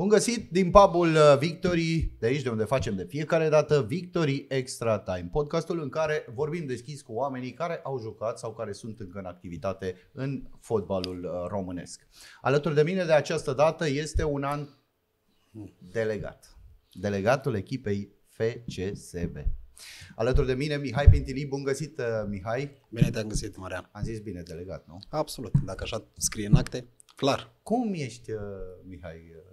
Bun găsit din pubul uh, Victory, de aici de unde facem de fiecare dată Victory Extra Time, podcastul în care vorbim deschis cu oamenii care au jucat sau care sunt încă în activitate în fotbalul uh, românesc. Alături de mine de această dată este un an delegat, delegatul echipei FCSB. Alături de mine Mihai Pintili, bun găsit uh, Mihai. Bine te-am găsit, Marian. Am zis bine delegat, nu? Absolut, dacă așa scrie în acte, clar. Cum ești, uh, Mihai?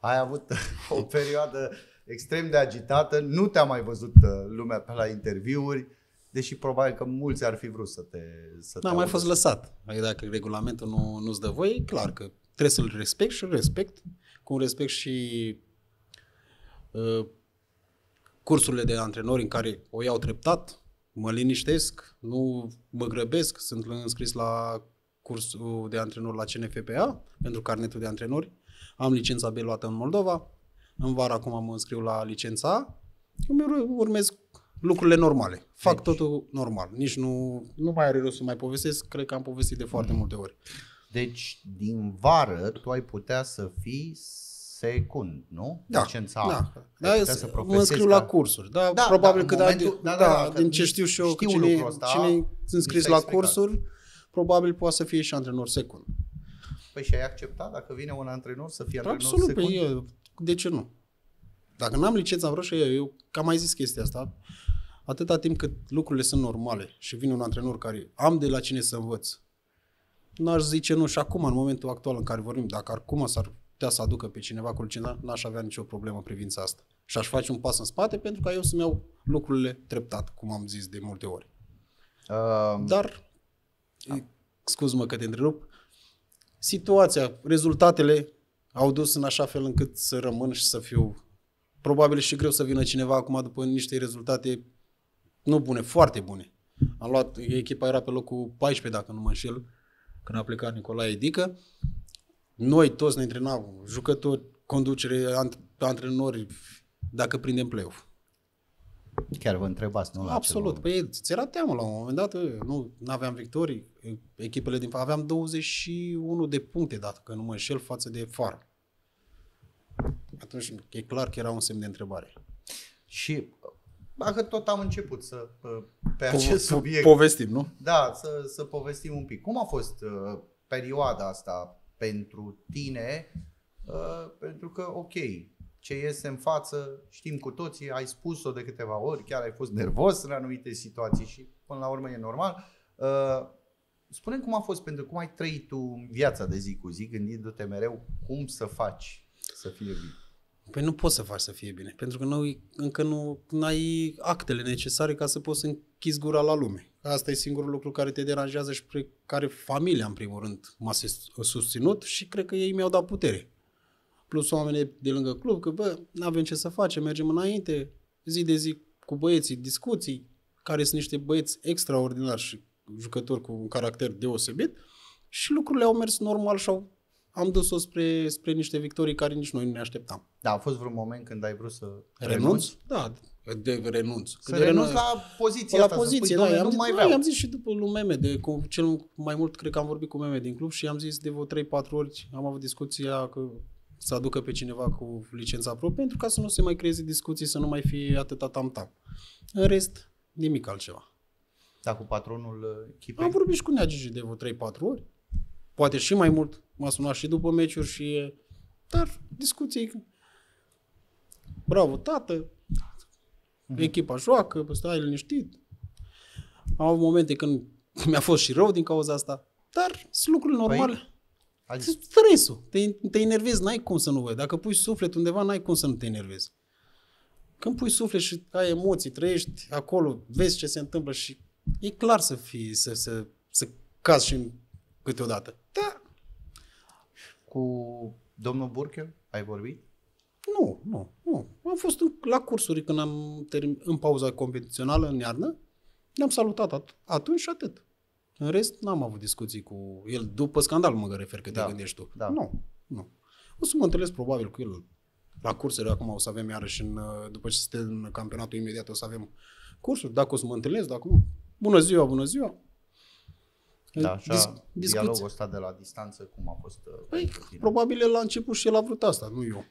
Uh, Ai avut o perioadă extrem de agitată, nu te-a mai văzut uh, lumea pe la interviuri, deși probabil că mulți ar fi vrut să te să te N-am mai audă. fost lăsat. Adică dacă regulamentul nu, nu-ți dă voie, e clar că trebuie să-l respect și îl respect, cum respect și uh, cursurile de antrenori în care o iau treptat, mă liniștesc, nu mă grăbesc, sunt înscris la cursul de antrenor la CNFPA pentru carnetul de antrenori. Am licența B luată în Moldova. În vară acum mă înscriu la licența A. Îmi ur- urmez lucrurile normale. Fac Deci- totul normal. Nici nu, nu mai are rost să mai povestesc. Cred că am povestit de foarte multe ori. Deci, din vară, tu ai putea să fii secund, nu? Da, Licența A. da. Ai da putea să mă profesezi înscriu ca- la cursuri. Da, Da, probabil da, că în da, momentul- da, da, da, da, că din ce mi- știu și eu, știu că cine, lucrul ăsta, cine mi înscris s-a la explicat. cursuri, probabil poate să fie și antrenor secund. Păi și ai acceptat dacă vine un antrenor să fie antrenor Absolut, secund? pe eu, de ce nu? Dacă n-am licența vreau și eu, eu cam mai zis chestia asta, atâta timp cât lucrurile sunt normale și vine un antrenor care am de la cine să învăț, n-aș zice nu și acum, în momentul actual în care vorbim, dacă acum s-ar putea să aducă pe cineva cu licența, n-aș avea nicio problemă în privința asta. Și aș face un pas în spate pentru ca eu să-mi iau lucrurile treptat, cum am zis de multe ori. Uh, Dar, scuz-mă că te întrerup, situația, rezultatele au dus în așa fel încât să rămân și să fiu probabil și greu să vină cineva acum după niște rezultate nu bune, foarte bune. Am luat, echipa era pe locul 14 dacă nu mă înșel, când a plecat Nicolae Dică. Noi toți ne antrenam, jucători, conducere, ant- antrenori, dacă prindem play-off. Chiar vă întrebați, nu? la Absolut. acel Păi ți era teamă la un moment dat, ă, nu aveam victorii, echipele din aveam 21 de puncte, dacă nu mă înșel, față de Far. Atunci e clar că era un semn de întrebare. Și dacă tot am început să pe- pe Po- acest po- subiect, Povestim, nu? da, să, să povestim un pic. Cum a fost uh, perioada asta pentru tine? Uh, pentru că, ok, ce iese în față, știm cu toții, ai spus-o de câteva ori, chiar ai fost nervos în anumite situații și până la urmă e normal. Uh, spune cum a fost, pentru cum ai trăit tu viața de zi cu zi, gândindu-te mereu cum să faci să fie bine. Păi nu poți să faci să fie bine, pentru că nu, încă nu ai actele necesare ca să poți să închizi gura la lume. Asta e singurul lucru care te deranjează și pe care familia, în primul rând, m-a sus- susținut și cred că ei mi-au dat putere. Plus oamenii de lângă club, că bă, nu avem ce să facem, mergem înainte, zi de zi cu băieții, discuții, care sunt niște băieți extraordinari și jucători cu un caracter deosebit și lucrurile au mers normal și au, am dus-o spre, spre niște victorii care nici noi nu ne așteptam. Da, a fost vreun moment când ai vrut să Renunț? Da, de renunț. Să de renunți renunț- la poziția la asta, poziție, să spui, da, "Doamne, i-am nu zis, mai da, vreau. i-am zis și după lui Meme, de, cu cel mai mult cred că am vorbit cu Meme din club și i-am zis de vreo 3-4 ori, am avut discuția că să aducă pe cineva cu licența pro pentru ca să nu se mai creeze discuții, să nu mai fie atâta tam-tam. În rest, nimic altceva. Da, cu patronul uh, echipei. Am vorbit și cu Nea Gigi de vreo 3-4 ori, poate și mai mult, m-a sunat și după meciuri și... Dar discuții... Bravo, tată, echipa joacă, stai liniștit. Am avut momente când mi-a fost și rău din cauza asta, dar sunt lucruri normale. Ai Păi, stresul, te, te enervezi, n-ai cum să nu vezi. Dacă pui suflet undeva, n-ai cum să nu te enervezi. Când pui suflet și ai emoții, trăiești acolo, vezi ce se întâmplă și e clar să fii, să, să, să cazi și în- câteodată. Da, Cu domnul Burchel ai vorbit? nu, nu, nu. Am fost în, la cursuri când am termin, în pauza competițională în iarnă, ne-am salutat at- atunci și atât. În rest, n-am avut discuții cu el după scandal, mă refer că Da, te gândești tu. da. Nu, nu. O să mă întâlnesc probabil cu el la cursuri, acum o să avem iarăși, în, uh, după ce suntem în campionatul imediat, o să avem cursuri, dacă o să mă întâlnesc, dacă nu. Bună ziua, bună ziua. Da, așa, Dis- discuții. dialogul ăsta de la distanță, cum a fost uh, Păi, pentru tine? probabil el a început și el a vrut asta, nu eu.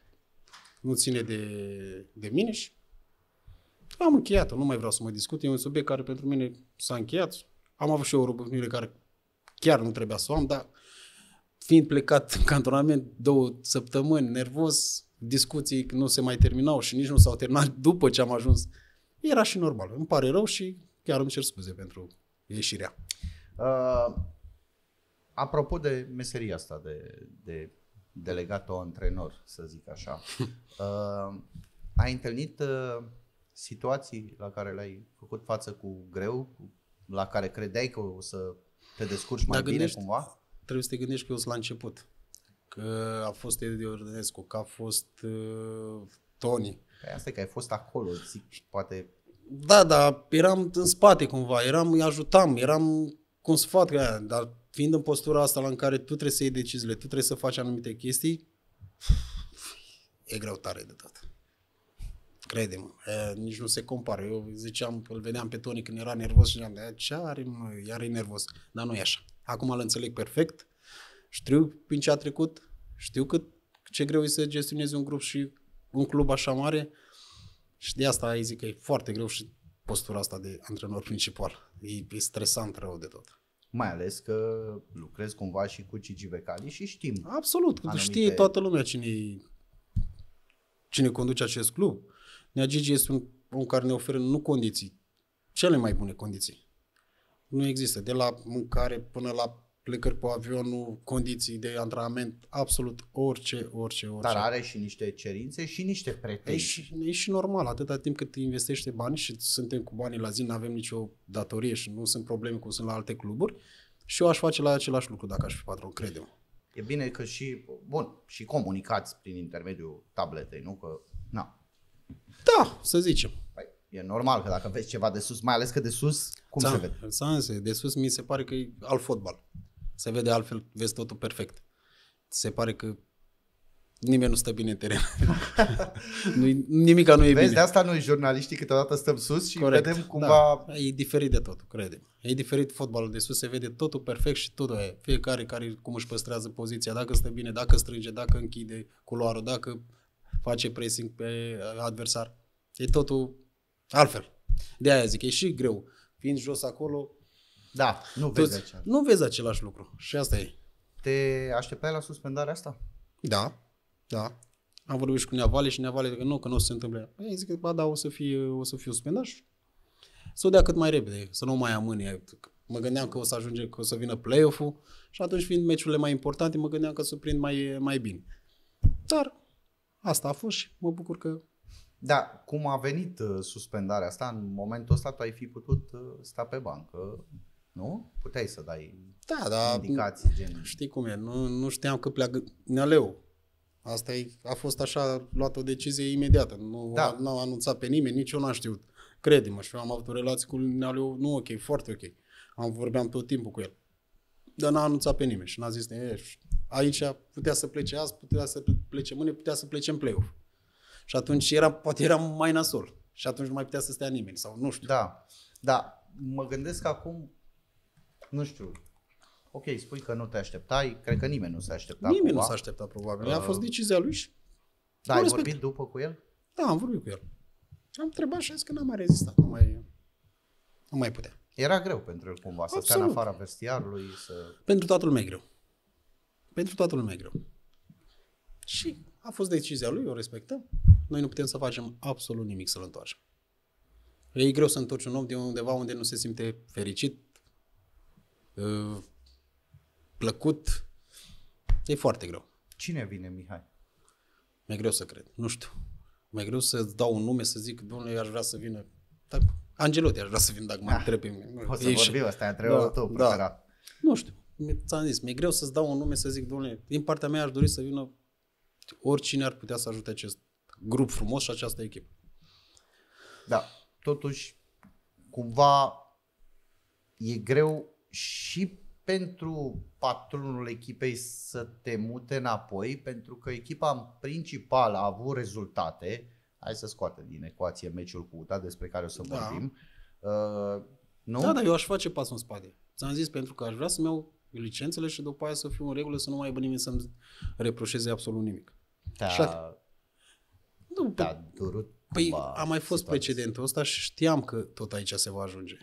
nu ține de, de mine și am încheiat nu mai vreau să mă discut. E un subiect care pentru mine s-a încheiat. Am avut și eu o rugăciune care chiar nu trebuia să o am, dar fiind plecat în cantonament două săptămâni, nervos, discuții nu se mai terminau și nici nu s-au terminat după ce am ajuns, era și normal. Îmi pare rău și chiar îmi cer scuze pentru ieșirea. Uh, apropo de meseria asta de, de delegat-o-antrenor, să zic așa, uh, ai întâlnit uh, situații la care le-ai făcut față cu greu, la care credeai că o să te descurci mai Dacă bine cumva? Trebuie să te gândești că eu sunt la început. Că a fost Edi Ordănescu, că a fost uh, Tony. Păi asta e că ai fost acolo, zic, poate... Da, dar eram în spate cumva, eram, îi ajutam, eram cu un sfat, dar fiind în postura asta la în care tu trebuie să iei deciziile, tu trebuie să faci anumite chestii, e greu tare de tot. Crede-mă, nici nu se compară. Eu ziceam, îl vedeam pe Tony când era nervos și ziceam, ce are, mă, iar e nervos. Dar nu e așa. Acum îl înțeleg perfect, știu prin ce a trecut, știu cât, ce greu e să gestionezi un grup și un club așa mare și de asta îi zic că e foarte greu și postura asta de antrenor principal. E, e stresant rău de tot. Mai ales că lucrez cumva și cu Cici Becali și știm. Absolut, anumite... știe toată lumea cine, cine conduce acest club. Nea Gigi este un om care ne oferă nu condiții, cele mai bune condiții. Nu există. De la mâncare până la plecări pe avionul, condiții de antrenament, absolut orice, orice, orice. Dar are și niște cerințe și niște pretenții. E și, e și normal, atâta timp cât investește bani și suntem cu banii la zi, nu avem nicio datorie și nu sunt probleme cum sunt la alte cluburi, și eu aș face la același lucru dacă aș fi patron, credem. E bine că și, bun, și comunicați prin intermediul tabletei, nu? Că, na. Da, să zicem. Păi, e normal că dacă vezi ceva de sus, mai ales că de sus, cum se vede? de sus mi se pare că e alt fotbal. Se vede altfel, vezi totul perfect. Se pare că nimeni nu stă bine în teren. nu nimica nu e Vezi, bine. de asta noi jurnaliștii câteodată stăm sus și Corect. vedem cumva... Da. E diferit de tot, crede E diferit fotbalul de sus, se vede totul perfect și totul e. Fiecare care cum își păstrează poziția, dacă stă bine, dacă strânge, dacă închide culoarul, dacă face pressing pe adversar. E totul altfel. De aia zic, e și greu. Fiind jos acolo, da, nu vezi, toți, nu vezi același lucru. Și asta e. Te așteptai la suspendarea asta? Da, da. Am vorbit și cu Neavale și Neavale că nu, că nu o să se întâmple. Ei, zic că, ba da, o să, fie, o să fiu suspendat și să o dea cât mai repede, să nu mai amâne. Mă gândeam că o să ajunge, că o să vină play-off-ul și atunci fiind meciurile mai importante, mă gândeam că să prind mai, mai bine. Dar asta a fost și mă bucur că da, cum a venit uh, suspendarea asta, în momentul ăsta tu ai fi putut uh, sta pe bancă, nu? Puteai să dai da, da, indicații gen... Știi cum e, nu, nu știam că pleacă Nealeu. Asta e, a fost așa, luat o decizie imediată. Nu da. a, au anunțat pe nimeni, nici eu n-am știut. Crede-mă, și eu am avut o relație cu Nealeu, nu ok, foarte ok. Am vorbeam tot timpul cu el. Dar n-a anunțat pe nimeni și n-a zis, e, aici putea să plece azi, putea să plece mâine, putea să plece în play-off. Și atunci era, poate era mai nasol. Și atunci nu mai putea să stea nimeni sau nu știu. Da, da. Mă gândesc că acum, nu știu, ok, spui că nu te așteptai, cred că nimeni nu se aștepta. Nimeni cumva. nu s-a așteptat probabil. Uh, a fost decizia lui și Da, ai respect. vorbit după cu el? Da, am vorbit cu el. Am întrebat și a zis că n-am mai rezistat, nu mai, nu mai putea. Era greu pentru el cumva, Absolut. să stea în afara vestiarului, să... Pentru toată lumea e greu. Pentru toată lumea e greu. Și a fost decizia lui, o respectăm. Noi nu putem să facem absolut nimic să-l întoarcem. E greu să întorci un om de undeva unde nu se simte fericit, uh, plăcut. E foarte greu. Cine vine, Mihai? Mi-e greu să cred. Nu știu. Mai greu să-ți dau un nume, să zic, domnule, aș vrea să vină. Dar Angelotti aș vrea să vină dacă mă întreb pe mine. O să vorbim, ăsta e întrebarea da, tău da. Nu știu. Ți-am zis, mi-e greu să-ți dau un nume să zic, domnule, din partea mea aș dori să vină oricine ar putea să ajute acest grup frumos și această echipă. Da, totuși, cumva e greu și pentru patronul echipei să te mute înapoi, pentru că echipa principală a avut rezultate, hai să scoatem din ecuație meciul cu UTA, despre care o să da. vorbim. Uh, nu? Da, da, eu aș face pasul în spate. Ți-am zis pentru că aș vrea să-mi iau licențele și după aia să fiu în regulă, să nu mai aibă nimeni să-mi reproșeze absolut nimic. Da. Și Nu, te-a durut Păi cumva a mai fost situația? precedentul ăsta și știam că tot aici se va ajunge.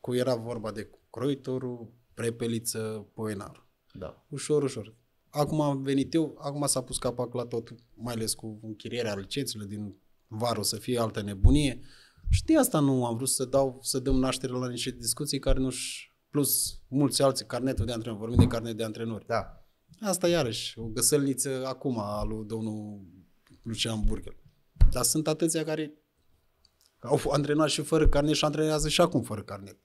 Cu era vorba de Croitoru, Prepeliță, Poenar. Da. Ușor, ușor. Acum am venit eu, acum s-a pus capac la tot, mai ales cu închirierea licențelor din vară, o să fie altă nebunie. Știi asta nu am vrut să dau, să dăm naștere la niște discuții care nu-și, plus mulți alții, carnetul de antrenori, vorbim de carnet de antrenori. Da. Asta iarăși, o găsălniță acum a lui domnul Lucian Burghel. Dar sunt atâția care au antrenat și fără carnet și antrenează și acum fără carnet.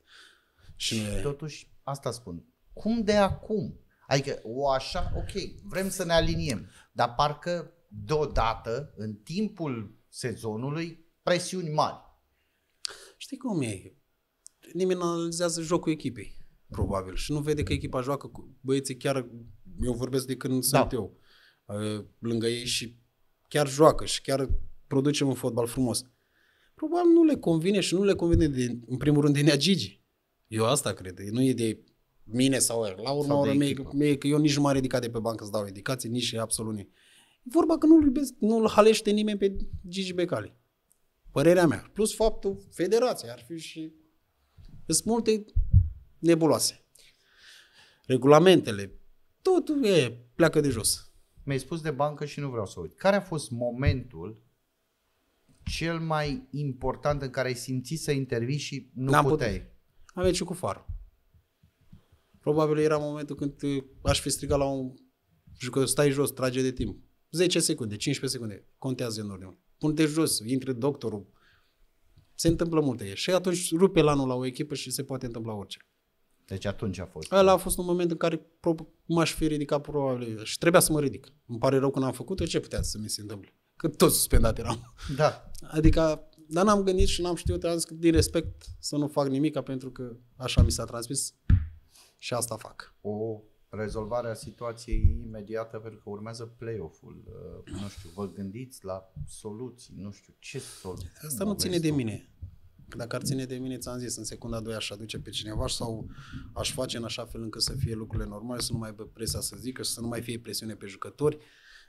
Și nu e... Totuși, asta spun. Cum de acum? Adică, o așa, ok, vrem să ne aliniem, dar parcă deodată, în timpul sezonului, presiuni mari. Știi cum e? Nimeni nu analizează jocul echipei, probabil. Și nu vede că echipa joacă cu băieții chiar, eu vorbesc de când Da. sunt eu, uh, lângă ei și chiar joacă și chiar producem un fotbal frumos. Probabil nu le convine și nu le convine, de, în primul rând, de Nea Gigi. Eu asta cred. Nu e de mine sau el. La urmă, Sau de urmă, mie, echipă. mie, că eu nici nu m-am ridicat de pe bancă să dau indicații, nici absolut nimic. E vorba că nu-l iubesc, nu-l halește nimeni pe Gigi Becali. Părerea mea. Plus faptul, federația ar fi și... Sunt multe nebuloase. Regulamentele, totul e, pleacă de jos. Mi-ai spus de bancă și nu vreau să uit. Care a fost momentul cel mai important în care ai simțit să intervii și nu N-am puteai? putut. Am venit și cu farul. Probabil era momentul când uh, aș fi strigat la un jucător, stai jos, trage de timp. 10 secunde, 15 secunde, contează în ordine. Pune-te jos, intre doctorul. Se întâmplă multe. Și atunci rupe lanul la o echipă și se poate întâmpla orice. Deci atunci a fost. Ăla a fost un moment în care prob- m-aș fi ridicat probabil și trebuia să mă ridic. Îmi pare rău că n-am făcut-o, ce putea să mi se întâmple? Că tot suspendat eram. Da. Adică, dar n-am gândit și n-am știut, am zis că din respect să nu fac nimic, pentru că așa mi s-a transmis și asta fac. O rezolvare a situației imediată pentru că urmează play-off-ul. Uh, Nu știu, vă gândiți la soluții, nu știu, ce soluții? Asta nu ține de mine. Că Dacă ar ține de mine, ți-am zis, în secunda 2 aș aduce pe cineva sau aș face în așa fel încât să fie lucrurile normale, să nu mai aibă presa să zică și să nu mai fie presiune pe jucători,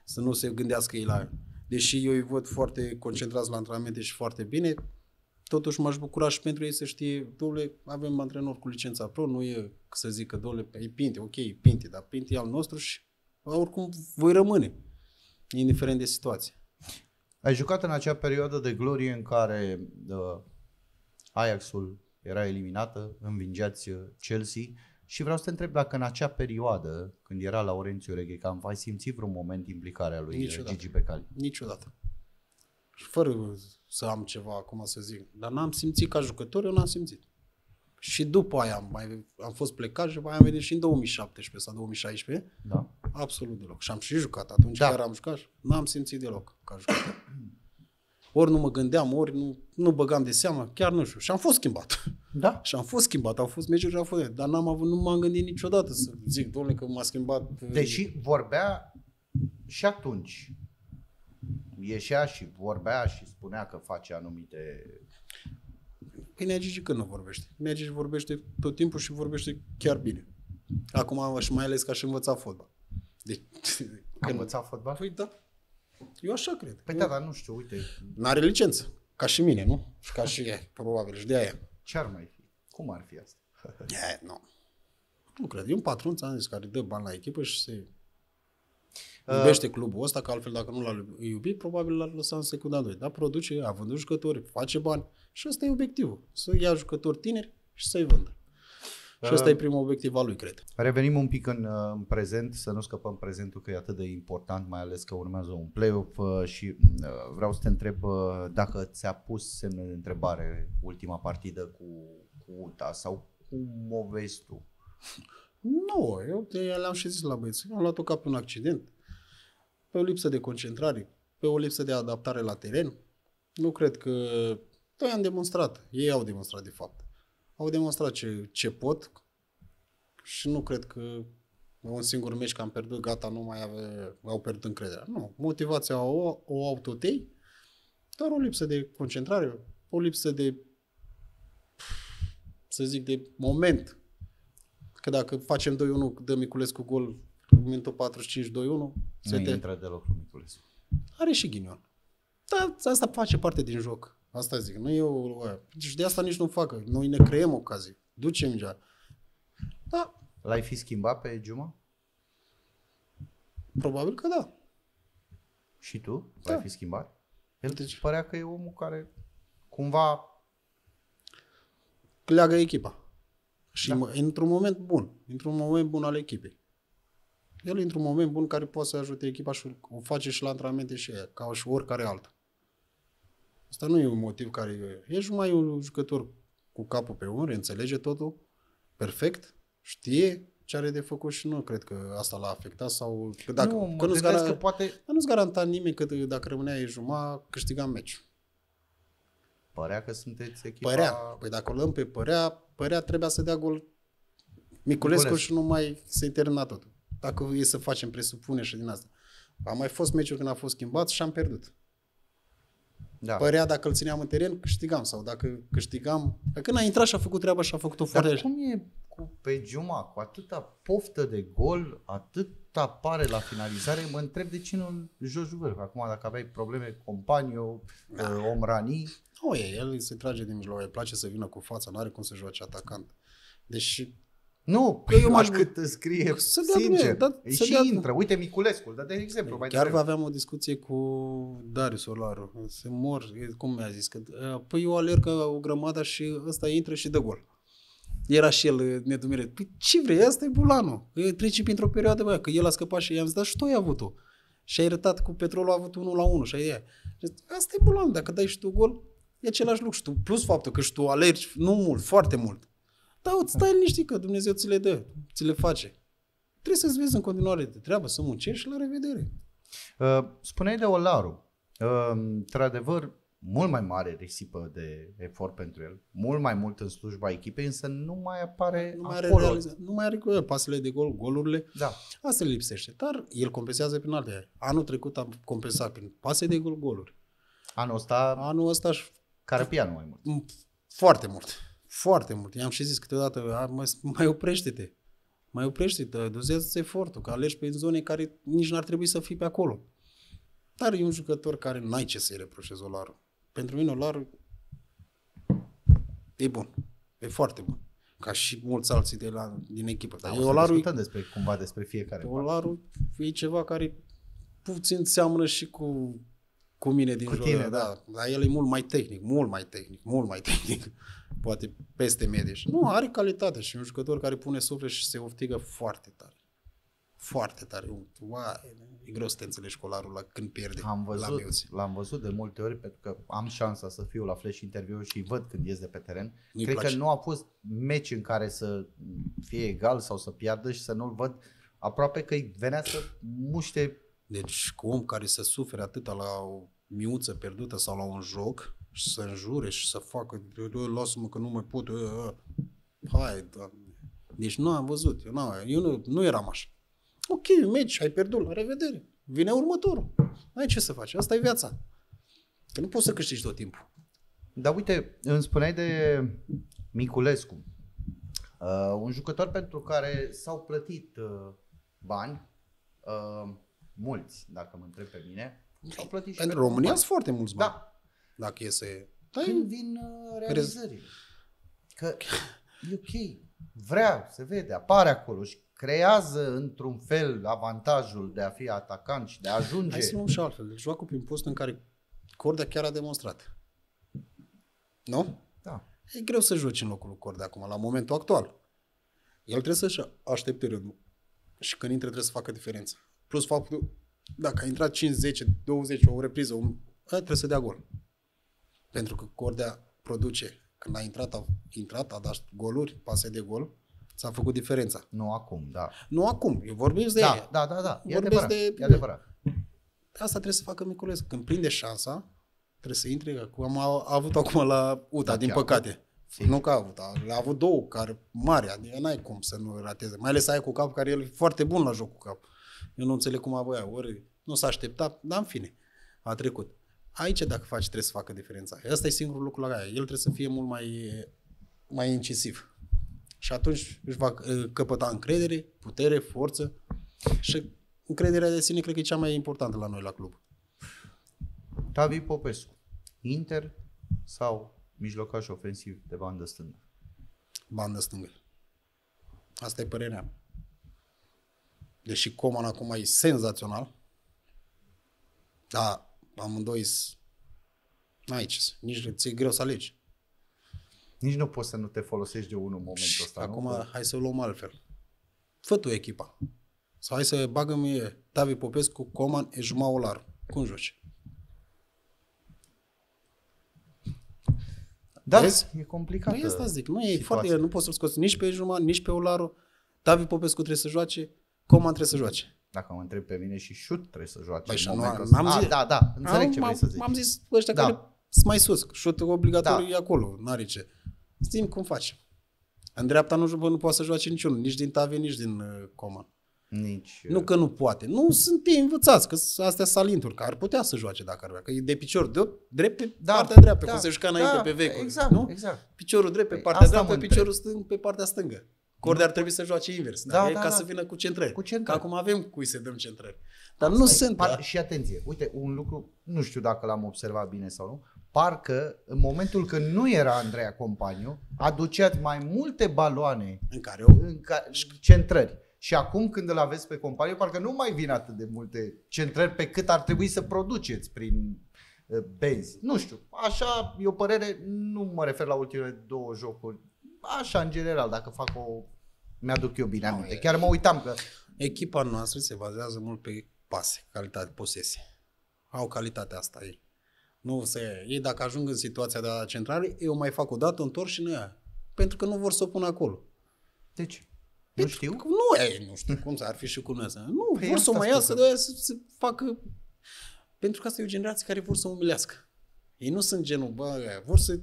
să nu se gândească ei la... Deși eu îi văd foarte concentrați la antrenamente și foarte bine, totuși m-aș bucura și pentru ei să știe, domnule, avem antrenor cu licența pro, nu e să zică, domnule, e Pinte, ok, e Pinte, dar Pinte e al nostru și oricum voi rămâne, indiferent de situație. Ai jucat în acea perioadă de glorie în care uh, Ajaxul era eliminată, învingeați uh, Chelsea și vreau să te întreb dacă în acea perioadă, când era Laurențiu Reghecam, ai simțit vreun moment implicarea lui uh, Niciodată. Gigi Becali? Niciodată. Și fără să am ceva acum să zic. Dar n-am simțit ca jucător, eu n-am simțit. Și după aia am, mai, am fost plecat și după aia am venit și în 2017 sau 2016. Da. Absolut deloc. Și am și jucat. Atunci Da. chiar am jucat și n-am simțit deloc ca jucător. Ori nu mă gândeam, ori nu, nu băgam de seamă, chiar nu știu. Și am fost schimbat. Da? Și am fost schimbat, au fost meciuri și au fost. Dar n-am avut, nu m-am gândit niciodată să zic, domnule, că m-a schimbat. Deși vorbea și atunci. Ieșea și vorbea și spunea că face anumite... Păi Nea Gigi când nu vorbește? Nea Gigi vorbește tot timpul și vorbește chiar bine. Acum și mai ales că aș învăța fotbal. Deci, Că învăța fotbal? Păi da. Eu așa cred. Păi da, dar nu știu, uite, N-are licență. Ca și mine, nu? Și ca și ea, probabil. Și de aia. ce ar mai fi? Cum ar fi asta? E, nu. Nu cred. E un patron, ți-am zis, care dă bani la echipă și se iubește clubul ăsta, că altfel dacă nu l-ar iubi, probabil l-ar lăsa în secunda 2. Dar produce, a vândut jucători, face bani și ăsta e obiectivul. Să ia jucători tineri și să-i vândă. Și ăsta e primul obiectiv al lui, cred. Revenim un pic în, uh, în prezent, să nu scăpăm prezentul că e atât de important, mai ales că urmează un play-off uh, și uh, vreau să te întreb uh, dacă ți-a pus semne de întrebare ultima partidă cu, cu UTA sau cum o vezi tu? Nu, eu te- le-am și zis la băieți. Am luat-o ca pe un accident, pe o lipsă de concentrare, pe o lipsă de adaptare la teren. Nu cred că... Noi am demonstrat. Ei au demonstrat, de fapt. Au demonstrat ce, ce pot și nu cred că un singur meci că am pierdut, gata, nu mai ave, au pierdut încrederea. Nu, motivația o, o au tot ei, doar o lipsă de concentrare, o lipsă de, să zic, de moment. Că dacă facem 2-1, dă Miculescu gol în momentul 45-2-1, se Nu te... intră deloc lui Miculescu. are și ghinion. Da, asta face parte din joc. Asta zic. Nu eu, deci de asta nici nu facă. Noi ne creăm ocazii. Ducem mingea. Da, L-ai fi schimbat pe Juma? probabil că da. Și tu? Da. L-ai fi schimbat? El Deci- deci... părea că e omul care cumva... Leagă echipa. Și Da. da. într-un moment bun. Într-un moment bun al echipei. El e într-un moment bun care poate să ajute echipa și o face și la antrenamente și ea, ca și oricare altă. Asta nu e un motiv care... e- Ești mai un jucător cu capul pe umăr, înțelege totul perfect, știe ce are de făcut și nu cred că asta l-a afectat sau... Că dacă, nu, mă că nu-ți, gândesc gara, că poate... că nu-ți garanta nimeni că dacă rămânea Ejuma, câștigam meci. Părea că sunteți echipa... Părea. Păi dacă o luăm pe părea, părea trebuia să dea gol Miculescu, Miculescu. și nu mai se termina totul. Dacă e să facem presupune și din asta. A mai fost meciuri când a fost schimbat și am pierdut. Da. Părea dacă îl țineam în teren, câștigam. Sau dacă câștigam... Că când a intrat și a făcut treaba și a făcut-o foarte... Dar cum e cu pe Juma, cu atâta poftă de gol, atâta pare la finalizare, mă întreb de ce nu joci vârf. Acum dacă aveai probleme cu companiu, Da. da. Omrani, Nu e, el se trage din mijloc, îi place să vină cu fața, nu are cum să joace atacant. Deci, nu, Că eu m-aș- cât îți scrie, Să dea sincer, Dumnezeu, da, e să și dea- intră. Uite Miculescu, dar de exemplu, mai Chiar devreme. aveam o discuție cu Darius Solaru. Se mor, e- cum mi-a zis, că uh, păi eu alerg ca o grămadă și ăsta intră și dă gol. Era și el uh, nedumirit. Păi ce vrei, asta e bulanul. Că Trece printr-o perioadă, bă, că el a scăpat și i-am zis, dar și tu ai avut-o. Și ai arătat cu petrolul a avut 1 la 1 și ai ea. Asta e bulanul, dacă dai și tu gol, e același lucru. Și tu, plus faptul că și tu alergi, nu mult, foarte mult. Dar îți stai liniștit că Dumnezeu ți le dă, ți le face. Trebuie să-ți vezi în continuare de treabă, să muncești și la revedere. Uh, spuneai de Olaru. Uh, într-adevăr, mult mai mare risipă de efort pentru el, mult mai mult în slujba echipei, însă nu mai apare Nu mai are acolo. realiza- nu mai are cu pasele de gol, golurile. Da. Asta le lipsește. Dar el compensează prin alte. Anul trecut am compensat prin pase de gol, goluri. Anul ăsta, Anul ăsta și Carapianu mai mult. m- foarte mult. Foarte mult. I-am și zis câteodată, "A, mă, mai oprește-te. Mai oprește-te, dozează efortul, că alegi pe zone care nici n-ar trebui să fii pe acolo. Dar e un jucător care n-ai ce să-i reproșezi Olaru. Pentru mine Olaru e bun. E foarte bun. Ca și mulți alții de la, din echipă. Dar Da, e o să Olaru e discutăm despre, cumva despre fiecare. parte. Dolarul e ceva care puțin seamănă și cu, cu mine din Cu jur. tine, da. Dar el e mult mai tehnic, mult mai tehnic, mult mai tehnic. Poate peste medie. Și nu, are calitate și e un jucător care pune suflet și se oftigă foarte tare. Foarte tare. Uai, e greu să te înțelegi școlarul la când pierde Am la văzut, miuți. l-am văzut de multe ori pentru că am șansa să fiu la flash interviu și văd când ies de pe teren. Nu-i Cred place. că nu a fost meci în care să fie egal sau să piardă și să nu-l văd aproape că îi venea să muște Deci cu om care să sufere atâta la o miuță pierdută sau la un joc și să înjure și să facă "Bă, lasă-mă că nu mai pot. ă, ă." Hai, doamne. Deci nu am văzut. Eu, nu, eu nu, nu eram așa. Ok, meci, ai pierdut, la revedere. Vine următorul. Ai ce să faci, asta e viața. Că nu poți să câștigi tot timpul. Dar uite, îmi spuneai de Miculescu, uh, un jucător pentru care s-au plătit uh, bani, uh, mulți, dacă mă întreb pe mine. S-au plătit și Pentru pentru România bani. sunt foarte mulți bani. Da, Dacă e să... Da, când vin uh, realizările. Că e ok, vrea, se vede, apare acolo și creează într-un fel avantajul de a fi atacant și de a ajunge. Hai să luăm și altfel. Deci joacă prin post în care Cordea chiar a demonstrat. Nu? Da. E greu să joci în locul lui Cordea acum, la momentul actual. El trebuie să-și aștepte rândul. Și când intră trebuie să facă diferența. Plus faptul, dacă a intrat 5, 10, 20, o repriză, un, ăla trebuie să dea gol. Pentru că Cordea produce. Când a intrat, a intrat, a dat goluri, pase de gol, s-a făcut diferența. Nu acum, da. Nu acum, eu vorbesc de Da, ea. da, da, da. E Vorbesc adevărat. de- E adevărat. Asta trebuie să facă Miculescu. Când prinde șansa, trebuie să intre, cum am a, a avut acum la UTA, Da, din chiar. păcate. Sigur. Nu că a avut, a, a avut două care mari, adică n-ai cum să nu rateze. Mai ales aia cu cap, care el e foarte bun la joc cu cap. Eu nu înțeleg cum a voia, ori nu s-a așteptat, dar în fine, a trecut. Aici dacă faci trebuie să facă diferența. Asta e singurul lucru la care el trebuie să fie mult mai, mai incisiv. Și atunci își va uh, căpăta încredere, putere, forță și încrederea de sine cred că e cea mai importantă la noi la club. Tavi Popescu, Inter sau mijlocaș ofensiv de bandă stângă? Bandă stângă. Asta e părerea mea. Deși Coman acum e senzațional, dar amândoi sunt N-ai ce să, nici ți-e greu să alegi. Nici nu poți să nu te folosești de unul în momentul ăsta. Acum nu? hai să o luăm altfel. Fă tu echipa. Sau hai să bagă mie Tavi Popescu, Coman, Ejuma Olaru. Cum joci? Da, Vezi? e complicat. Păi asta zic, nu e situația. foarte, nu poți să-l scoți nici pe Ejuma, nici pe Olaru. Tavi Popescu trebuie să joace, Coman trebuie să joace. Dacă mă întreb pe mine și șut trebuie să joace Păi în și nu- momentul n-am ăsta. zis- Ah, da, da, înțeleg Am- ce m-am- vrei să zici. M-am zis ăștia Da. care sunt mai sus, șut obligatoriu Da. e acolo, n-are ce. Zim cum faci. În dreapta nu, nu poate să joace niciunul, nici din Tavi, nici din uh, Coman. Nici... Nu că nu poate. Nu sunt ei învățați, că s- astea sunt salinturi, că ar putea să joace dacă ar vrea. Că e de picior de drept pe Da, partea dreaptă, da, cum se juca înainte da, pe vecul. exact, nu? exact. Piciorul drept pe Păi, partea asta dreaptă, mă piciorul stâng pe partea stângă. Corde ar trebui să joace invers, Da, da, e da, ca da. să vină cu centrări. Cu centrări. Că acum avem cui să dăm centrări. Dar Asta nu e. sunt. Par, da. Și atenție, uite, un lucru, nu știu dacă l-am observat bine sau nu, parcă în momentul când nu era Andreea Companiu, aduceați mai multe baloane În care eu în ca, centrări. Și acum când îl aveți pe Companiu, parcă nu mai vin atât de multe centrări pe cât ar trebui să produceți prin uh, benzi. Nu știu, așa e o părere, nu mă refer la ultimele două jocuri, așa în general, dacă fac o... Mi-aduc eu bine aminte. e- Chiar mă uitam că Echipa noastră se bazează mult pe pase, calitate, posesie. Au calitatea asta ei. Nu se, ei dacă ajung în situația de la centrare, eu mai fac o dată, întorc și nu ia. Pentru că nu vor să o pună acolo. Deci, nu Pentru știu. că Nu, e, nu știu cum să ar fi și cu noi asta. Nu, Păi vor să o asta mai spun iasă, că- de aia să, să facă... Pentru că asta e o generație care vor să umilească. Ei nu sunt genul, bă, aia, vor să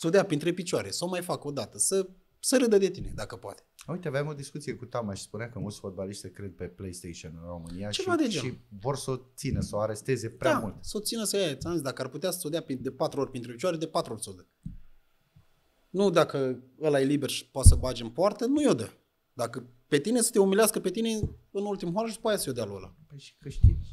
să o dea printre picioare, să o mai facă o dată, să, să râdă de tine, dacă poate. Uite, aveam o discuție cu Tama și spunea că mulți fotbaliști se cred pe PlayStation în România Ceva și, de genul. și vor să o țină, să o aresteze prea da, mult. să o țină să ia, ți-am zis, dacă ar putea să o dea prin- de patru ori printre picioare, de patru ori să o dă. Nu dacă ăla e liber și poate să bage în poartă, nu i-o dă. Dacă pe tine să te umilească pe tine în ultimul har și după aia să-i o dea lui ăla. Păi și câștigi.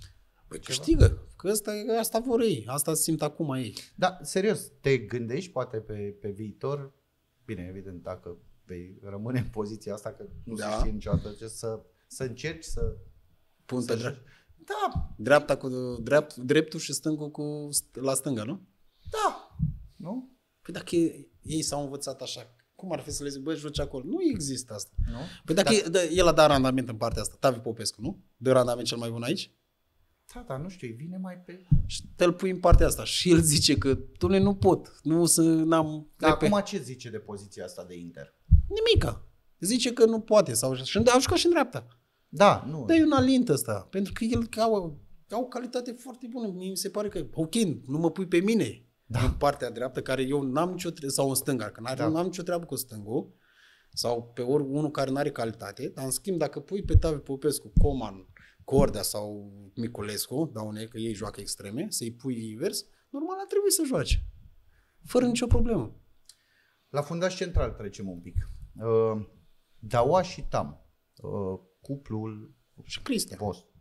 Păi Ceva. câștigă, că asta, asta vor ei, asta simt acum ei. Da, serios, te gândești poate pe, pe viitor, bine, evident, dacă vei rămâne în poziția asta, că nu Da. se știe niciodată, ce să, să încerci să... Pun să pe drept. Da, Dreapta cu drept, dreptul și stângul cu st- la stânga, nu? da, nu? Păi dacă ei, ei s-au învățat așa, cum ar fi să le zic, băi, joci acolo? Nu există asta. Nu? Păi dacă Da. e, dă, el a dat randament în partea asta, Tavi Popescu, nu? Dă randament cel mai bun aici? Da, dar nu știu, îi vine mai pe... Și te-l pui în partea asta. Și el zice că, tu nu pot, nu să, n-am... Dar repe- acum ce zice de poziția asta de Inter? Nimica. Zice că nu poate. Sau, și a jucat și în dreapta. Da, nu. Dar e un alint ăsta. Pentru că el ca o, au o calitate foarte bună. Mie mi se pare că, ok, nu mă pui pe mine da. în partea dreaptă, care eu n-am nicio treabă, sau în stânga, că n-am, Da. n-am nicio treabă cu stângul, sau pe ori unul care nu are calitate, dar în schimb dacă pui pe Tavi Popescu, Coman, Cordea sau Miculescu, dau unei că ei joacă extreme, să-i pui invers, normal ar trebui să joace. Fără nicio problemă. La fundaș central trecem un pic. Uh, Daua și Tam, uh, cuplul Și Cristian. vostru.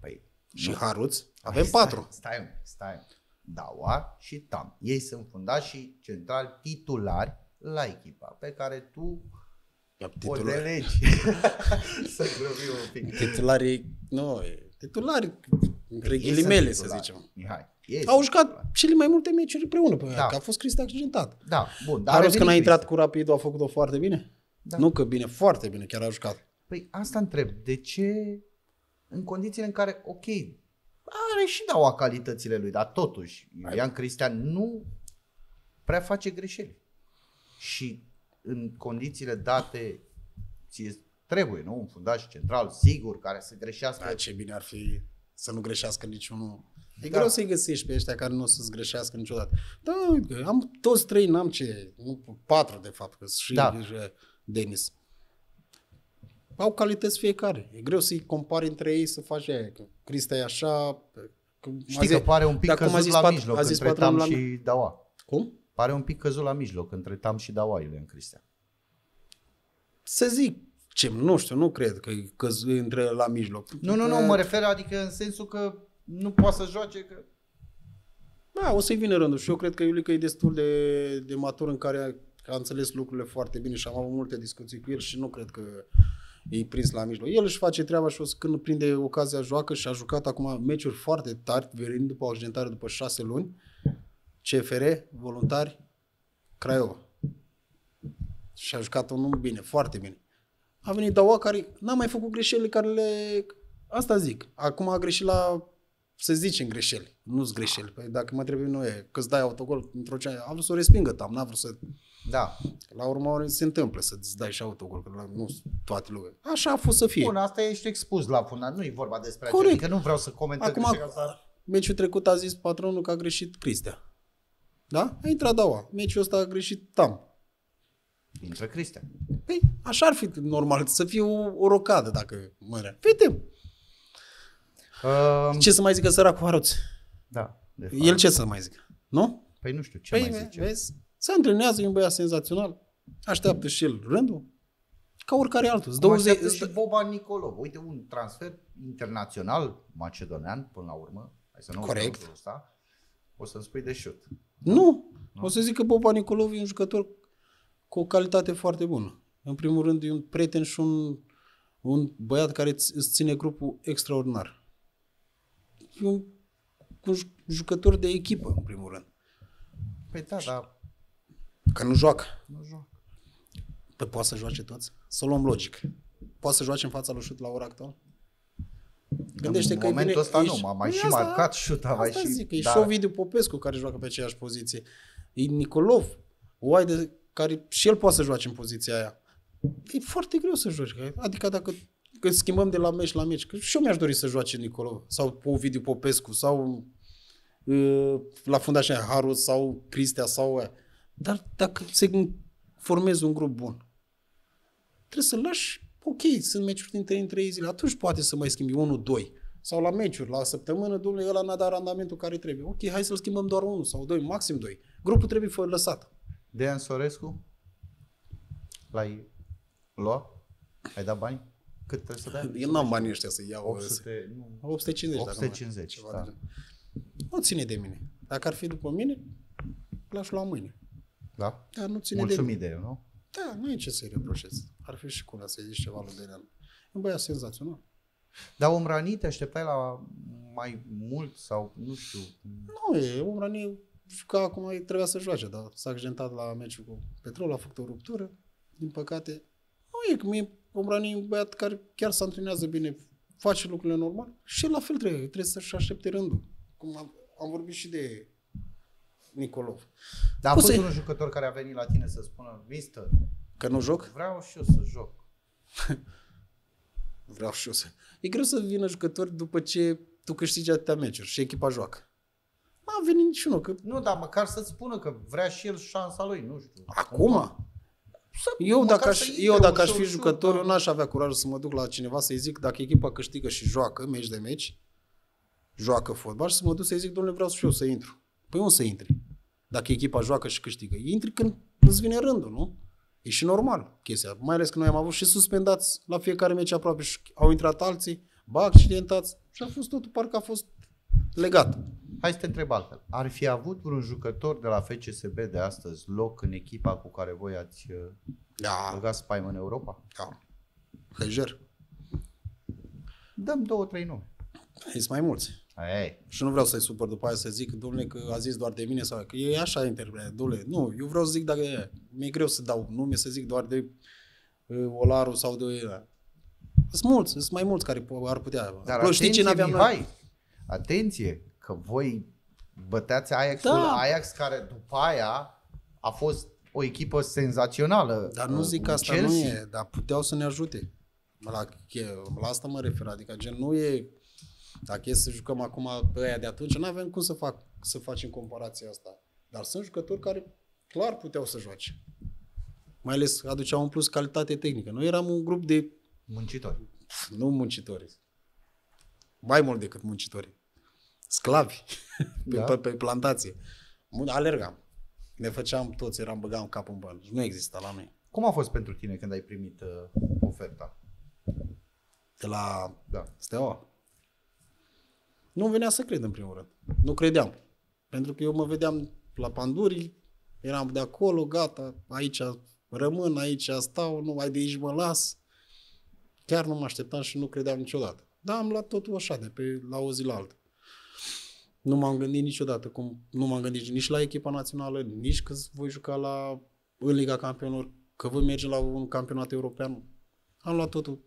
Păi, Și nu. Haruț. Avem Hai, stai, patru. Stai, un pic, stai. un pic. Daua și Tam. Ei sunt fundașii centrali titulari la echipa pe care tu o Titular, delegi. să grăbim un pic. titularii, nu, e- titulari, între Ei ghilimele, sunt să titulari, zicem. Mihai. Ei Au sunt jucat titulari. cele mai multe meciuri împreună, pe Da. da. că a fost Cristi accidentat. Da, bun. Dar Dar a Arus când a revenit intrat Cristi. cu Rapidul a făcut-o foarte bine? Da. Nu că bine, foarte bine, chiar a jucat. Păi asta întreb. De ce în condițiile în care, ok, are și Daua calitățile lui, dar totuși, Iulian Cristian nu prea face greșeli. Și în condițiile date, ție trebuie, nu? Un fundaș central, sigur, care să greșească. Da, ce bine ar fi să nu greșească niciunul. E Da. greu să-i găsești pe ăștia care nu o să-ți greșească niciodată. Da, uite, am toți trei, n-am ce, nu, patru de fapt, că și Da. da. Denis. Au calități fiecare. E greu să-i compari între ei să faci aia. Că Crista e așa... Că Știi că pare un pic Dar cum a căzut zis la patru- mijloc a zis între patronul Tam la- și Daua. Cum? Pare un pic căzut la mijloc între Tam și Daua, Iulian Cristian. Să zic ce, nu știu, nu cred că e căzut între la mijloc. Nu, nu, nu, mă refer adică în sensul că nu poate să joace că... Da, o să-i vină rândul și eu cred că Iulica e destul de, de matur în care a înțeles lucrurile foarte bine și am avut multe discuții cu el și nu cred că e prins la mijloc. El își face treaba și o să, când prinde ocazia joacă și a jucat acum meciuri foarte tari, venind după o accidentare după șase luni. CFR, voluntari, Craiova. Și a jucat unul bine, foarte bine. A venit Daua care n-a mai făcut greșelile care le... Asta zic. Acum a greșit la să zicem greșeli. Nu-s greșeli. Păi dacă mă trebuie noi că îți dai autogol într-o ce a vrut să o respingă tam, n-a vrut să... Da. La urmă se întâmplă să-ți dai și autogol, că la, nu toate lumea. Așa a fost să fie. Bun, asta ești expus la fundal. Nu e vorba despre Corect. aceea, că nu vreau să comentez Acum, greșeala asta. meciul trecut a zis patronul că a greșit Cristea. Da? A intrat Daua. Meciul ăsta a greșit Tam. Intră Cristian. Păi, așa ar fi normal, să fie o, o rocadă dacă mărea. Vedem. Uh, Ce să mai zică săracul Haruț? da. De fapt. El ce să mai zică? Nu? Păi nu știu, ce păi, mai ve- zice? vezi? Se antrenează, e un băiat senzațional. Așteaptă și el rândul. Ca oricare altul. Îți Cum 20, așteaptă îți și Boban Nicolov. Uite, un transfer internațional macedonean, până la urmă. Hai să nu uităm Corect. lucrul Ăsta. O să-mi spui de șut. Nu. O să zic că Boba Nicolov e un jucător cu o calitate foarte bună. În primul rând e un prieten și un, un băiat care îți îți ține grupul extraordinar. E un, un ju- jucător de echipă, în primul rând. Păi da, dar Că nu joacă. nu joacă. Păi poate să joace toți? Să o luăm logic. Poate să joace în fața lui Șut la ora actuală? Gândește în că e momentul bine- ăsta e nu, și- m-a mai Păi și asta- marcat șut, a mai Asta și... zic, e da. și Ovidiu Popescu care joacă pe aceeași poziție. E Nicolov, Oaide, care și el poate să joace în poziția aia. E foarte greu să joci. că- Adică dacă că schimbăm de la meci la meci, că și eu mi-aș dori să joace Nicolov sau Ovidiu Popescu sau uh, la fundaș aia, Harus sau Cristea sau aia. Dar dacă se formezi un grup bun, trebuie să lași, ok, sunt meciuri din 3 în 3 zile, atunci poate să mai schimbi 1-2. Sau la meciuri, la săptămână, domnule, ăla n-a dat randamentul care trebuie. Ok, hai să-l schimbăm doar unul sau doi, maxim doi. Grupul trebuie fă lăsat. Dean Sorescu? L-ai luat? Ai dat bani? Cât trebuie să dai? Eu n-am banii ăștia să iau 800, nu, 850. dacă nu- 850, ceva da. de genul. Nu ține de mine. Dacă ar fi după mine, l-aș lua mâine. Da? Dar nu ține de Mulțumit de el, nu? Da, nu e ce să-i reproșez. Ar fi și cum să-i zici ceva lui Denean. E un băiat senzațional. Dar Omrani te așteptai la mai mult sau nu știu. Nu, e un rani juca acum, trebuia să joace, dar s-a accidentat la meciul cu Petrol, a făcut o ruptură. Din păcate, nu e că mie Omrani e un băiat care chiar se antrenează bine, face lucrurile normal și el la fel trebuie, trebuie să-și aștepte rândul. Cum am, am vorbit și de Nicolov. Dar a O fost să- un jucător care a venit la tine să spună, Mister, Că nu joc? vreau și eu să joc. Vreau și eu să... E greu să vină jucători după ce tu câștigi atâtea meciuri și echipa joacă. N-a venit niciunul, că Nu, dar măcar să-ți spună că vrea și el șansa lui, nu știu. acum... Să, Eu măcar dacă, aș, să intre eu dacă aș ușor, fi ușor, jucător, da. eu n-aș avea curajul să mă duc la cineva să-i zic dacă echipa câștigă și joacă, meci de meci, joacă fotbal și să mă duc să-i zic, domnule, vreau și eu să intru. Păi unde să intri? Dacă echipa joacă și câștigă. Intri când îți vine rândul, nu? E și normal chestia. Mai ales că noi am avut și suspendați la fiecare meci aproape și au intrat alții, ba accidentați și a fost totul, parcă a fost legat. Hai să te întreb altfel. Ar fi avut vreun jucător de la FCSB de astăzi loc în echipa cu care voi ați uh, Da, băgat spaimă în Europa? da. Hăjer. Dăm două, trei nume. Sunt mai mulți. Ei, Și nu vreau să-i supăr după aia să zic, domnule, că a zis doar de mine sau că e așa interpretat, domnule. Nu, eu vreau să zic dacă e. Mi-e greu să dau nume, să zic doar de uh, Olaru sau de... Uh, sunt mulți, sunt mai mulți care po- ar putea. dar Plus, știi atenție, ce n-aveam noi? Mihai, atenție, că voi băteați Ajaxul, Da. Ajax care după aia a fost o echipă senzațională. Dar nu uh, zic cu asta, Chelsea. nu e, dar puteau să ne ajute. La, la asta mă refer, adică gen nu e, dacă e să jucăm acum pe aia de atunci, nu avem cum să, fac, să facem comparația asta. Dar sunt jucători care clar puteau să joace. Mai ales aduceau un plus calitate tehnică. Noi eram un grup de, Muncitori. nu muncitori, mai mult decât muncitori, sclavi pe, Da. pe, pe plantație. Mu- Alergam. Ne făceam toți, eram băgam capul în bani. Nu exista la noi. Cum a fost pentru tine când ai primit uh, oferta? De la Da. Steaua. Nu venea să cred în primul rând. Nu credeam. Pentru că eu mă vedeam la Panduri, eram de acolo, gata, aici rămân, aici stau, nu mai de aici mă las. Chiar nu mă așteptam și nu credeam niciodată. Dar am luat totul așa, de pe la o zi la altă. Nu m-am gândit niciodată, cum nu m-am gândit nici la echipa națională, nici că voi juca la, în Liga Campionilor, că voi merge la un campionat european. Am luat totul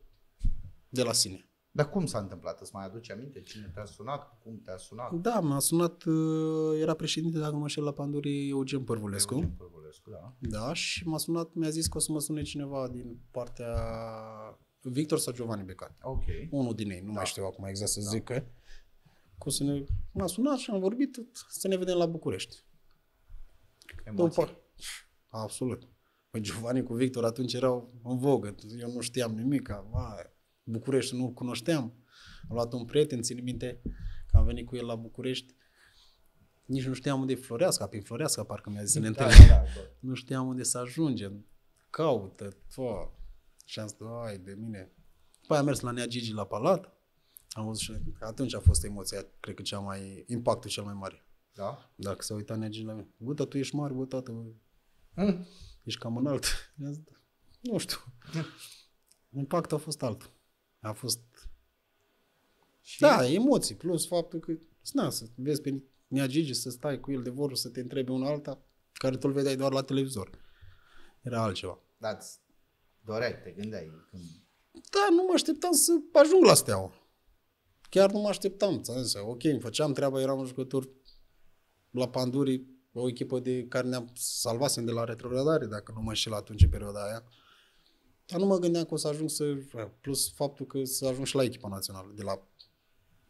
de la sine. Dar cum s-a întâmplat? Îți mai aduce aminte? Cine te-a sunat? Cum te-a sunat? Da, m-a sunat, uh, era președinte, dacă nu mă înșel, la Panduri, Eugen Părvulescu. Eugen Părvulescu, da. Da, și m-a sunat, mi-a zis că o să mă sune cineva din partea Victor sau Giovanni Becat. Ok. Unul din ei, nu Da. mai știu acum exact să zic că. Cu să ne... M-a sunat și am vorbit să ne vedem la București. Emoții? După... Absolut. Păi Giovanni cu Victor atunci erau în vogă. Eu nu știam nimic. Vai, București nu-l cunoșteam. Am luat un prieten, țin minte că am venit cu el la București. Nici nu știam unde e Floreasca, prin Floreasca parcă mi-a zis să ne Da, întâlnim. da, da. Nu știam unde să ajungem. Caută, fă. Și am zis, ai de mine. După aia am mers la Nea Gigi la Palat. Am văzut și atunci a fost emoția, cred că cea mai, impactul cel mai mare. Da? Dacă se uita Nea Gigi la mine. Bă, dar tu ești mare, bă, tată, bă, Mm. ești cam înalt. I-am zis, nu știu. Impactul a fost altul. A fost, Și da, emoții, plus faptul că, na, să vezi pe Nea Gigi, să stai cu el de vorbă, să te întrebi una alta, care tu îl vedeai doar la televizor. Era altceva. Da, îți doreai, te gândeai când... Da, nu mă așteptam să ajung la steaua. Chiar nu mă așteptam. ți-am zis, ok, îmi făceam treaba, eram un jucător la Panduri, o echipă de care ne-am salvasem de la retrogradare, dacă nu mă înșel atunci în perioada aia. Dar nu mă gândeam că o să ajung să... Plus faptul că să ajung și la echipa națională. De la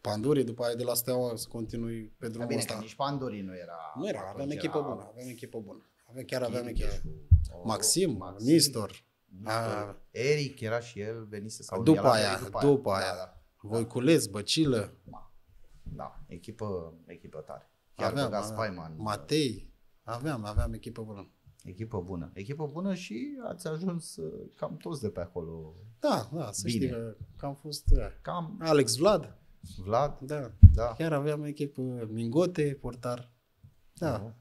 Panduri, după aia de la Steaua să continui pe Da, drumul bine, ăsta. că nici Pandorii nu era... Nu era, atunci aveam era echipă bună, aveam echipă bună. Aveam, chiar aveam Chiricheș echipă. cu- o- Maxim, Maxim, Nistor, Nistor. a- Eric era și el, venise sau După el a aia, venit după aia. Da, da. Voiculeț, Băcilă, Da, da, echipă, echipă tare. Chiar aveam, băga aveam. Spaiman. Matei, aveam, aveam echipă bună. Echipă bună. Echipă bună și ați ajuns uh, cam toți de pe acolo. Da, da, să Bine. știi că, că am fost... Da. Cam Alex Vlad, Vlad, da. da. Chiar aveam echipă Mingote, portar. Da.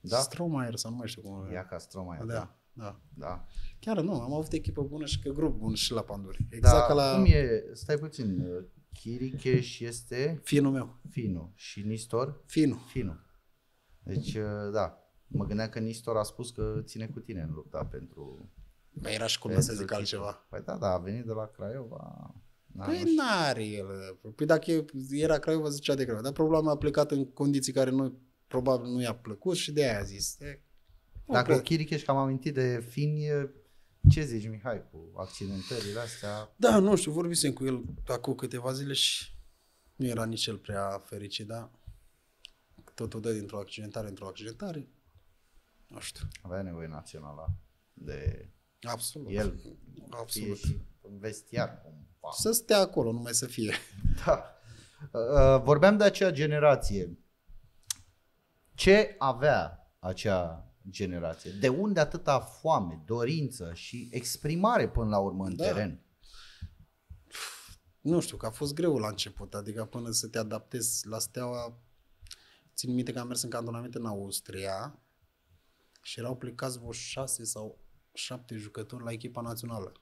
Da. Stromayer sau nu mai știu cum. Ia ca Stromae. da, da. da. da. Chiar nu, am avut echipă bună și că grup bun și la Panduri. Exact da, ca la cum e, stai puțin, uh, Chiricheș este finul meu. Finu și Nistor Finu. Finu. Deci, uh, da, mă gândeam că Nistor a spus că ține cu tine în lupta pentru... Bă, era și cum să pentru zic titlul. altceva. Păi da, da, a venit de la Craiova. Da, nu Păi știu. n-are el. Păi dacă e- era Craiova, zicea de Craiova. Dar problema a plecat în condiții care nu, probabil nu i-a plăcut și de aia a zis. E, nu Dacă cred. cu Chiricheș, că am amintit de Fini, uh, ce zici, Mihai, cu accidentările astea? Da, nu știu, vorbisem cu el acum câteva zile și nu era nici el prea fericit, da? Totul dă dintr-o accidentare într-o accidentare. Nu știu. Avea nevoie națională de Absolut. el, fie Absolut. și în vestiar cumva. Să stea acolo, nu mai să fie. Da. Uh, Vorbeam de acea generație. Ce avea acea generație? De unde atâta foame, dorință și exprimare până la urmă în Da. teren? Nu știu, că a fost greu la început, adică până să te adaptezi la steaua. Țin minte că am mers în cantonament în Austria și erau plecați vreo șase sau șapte jucători la echipa națională.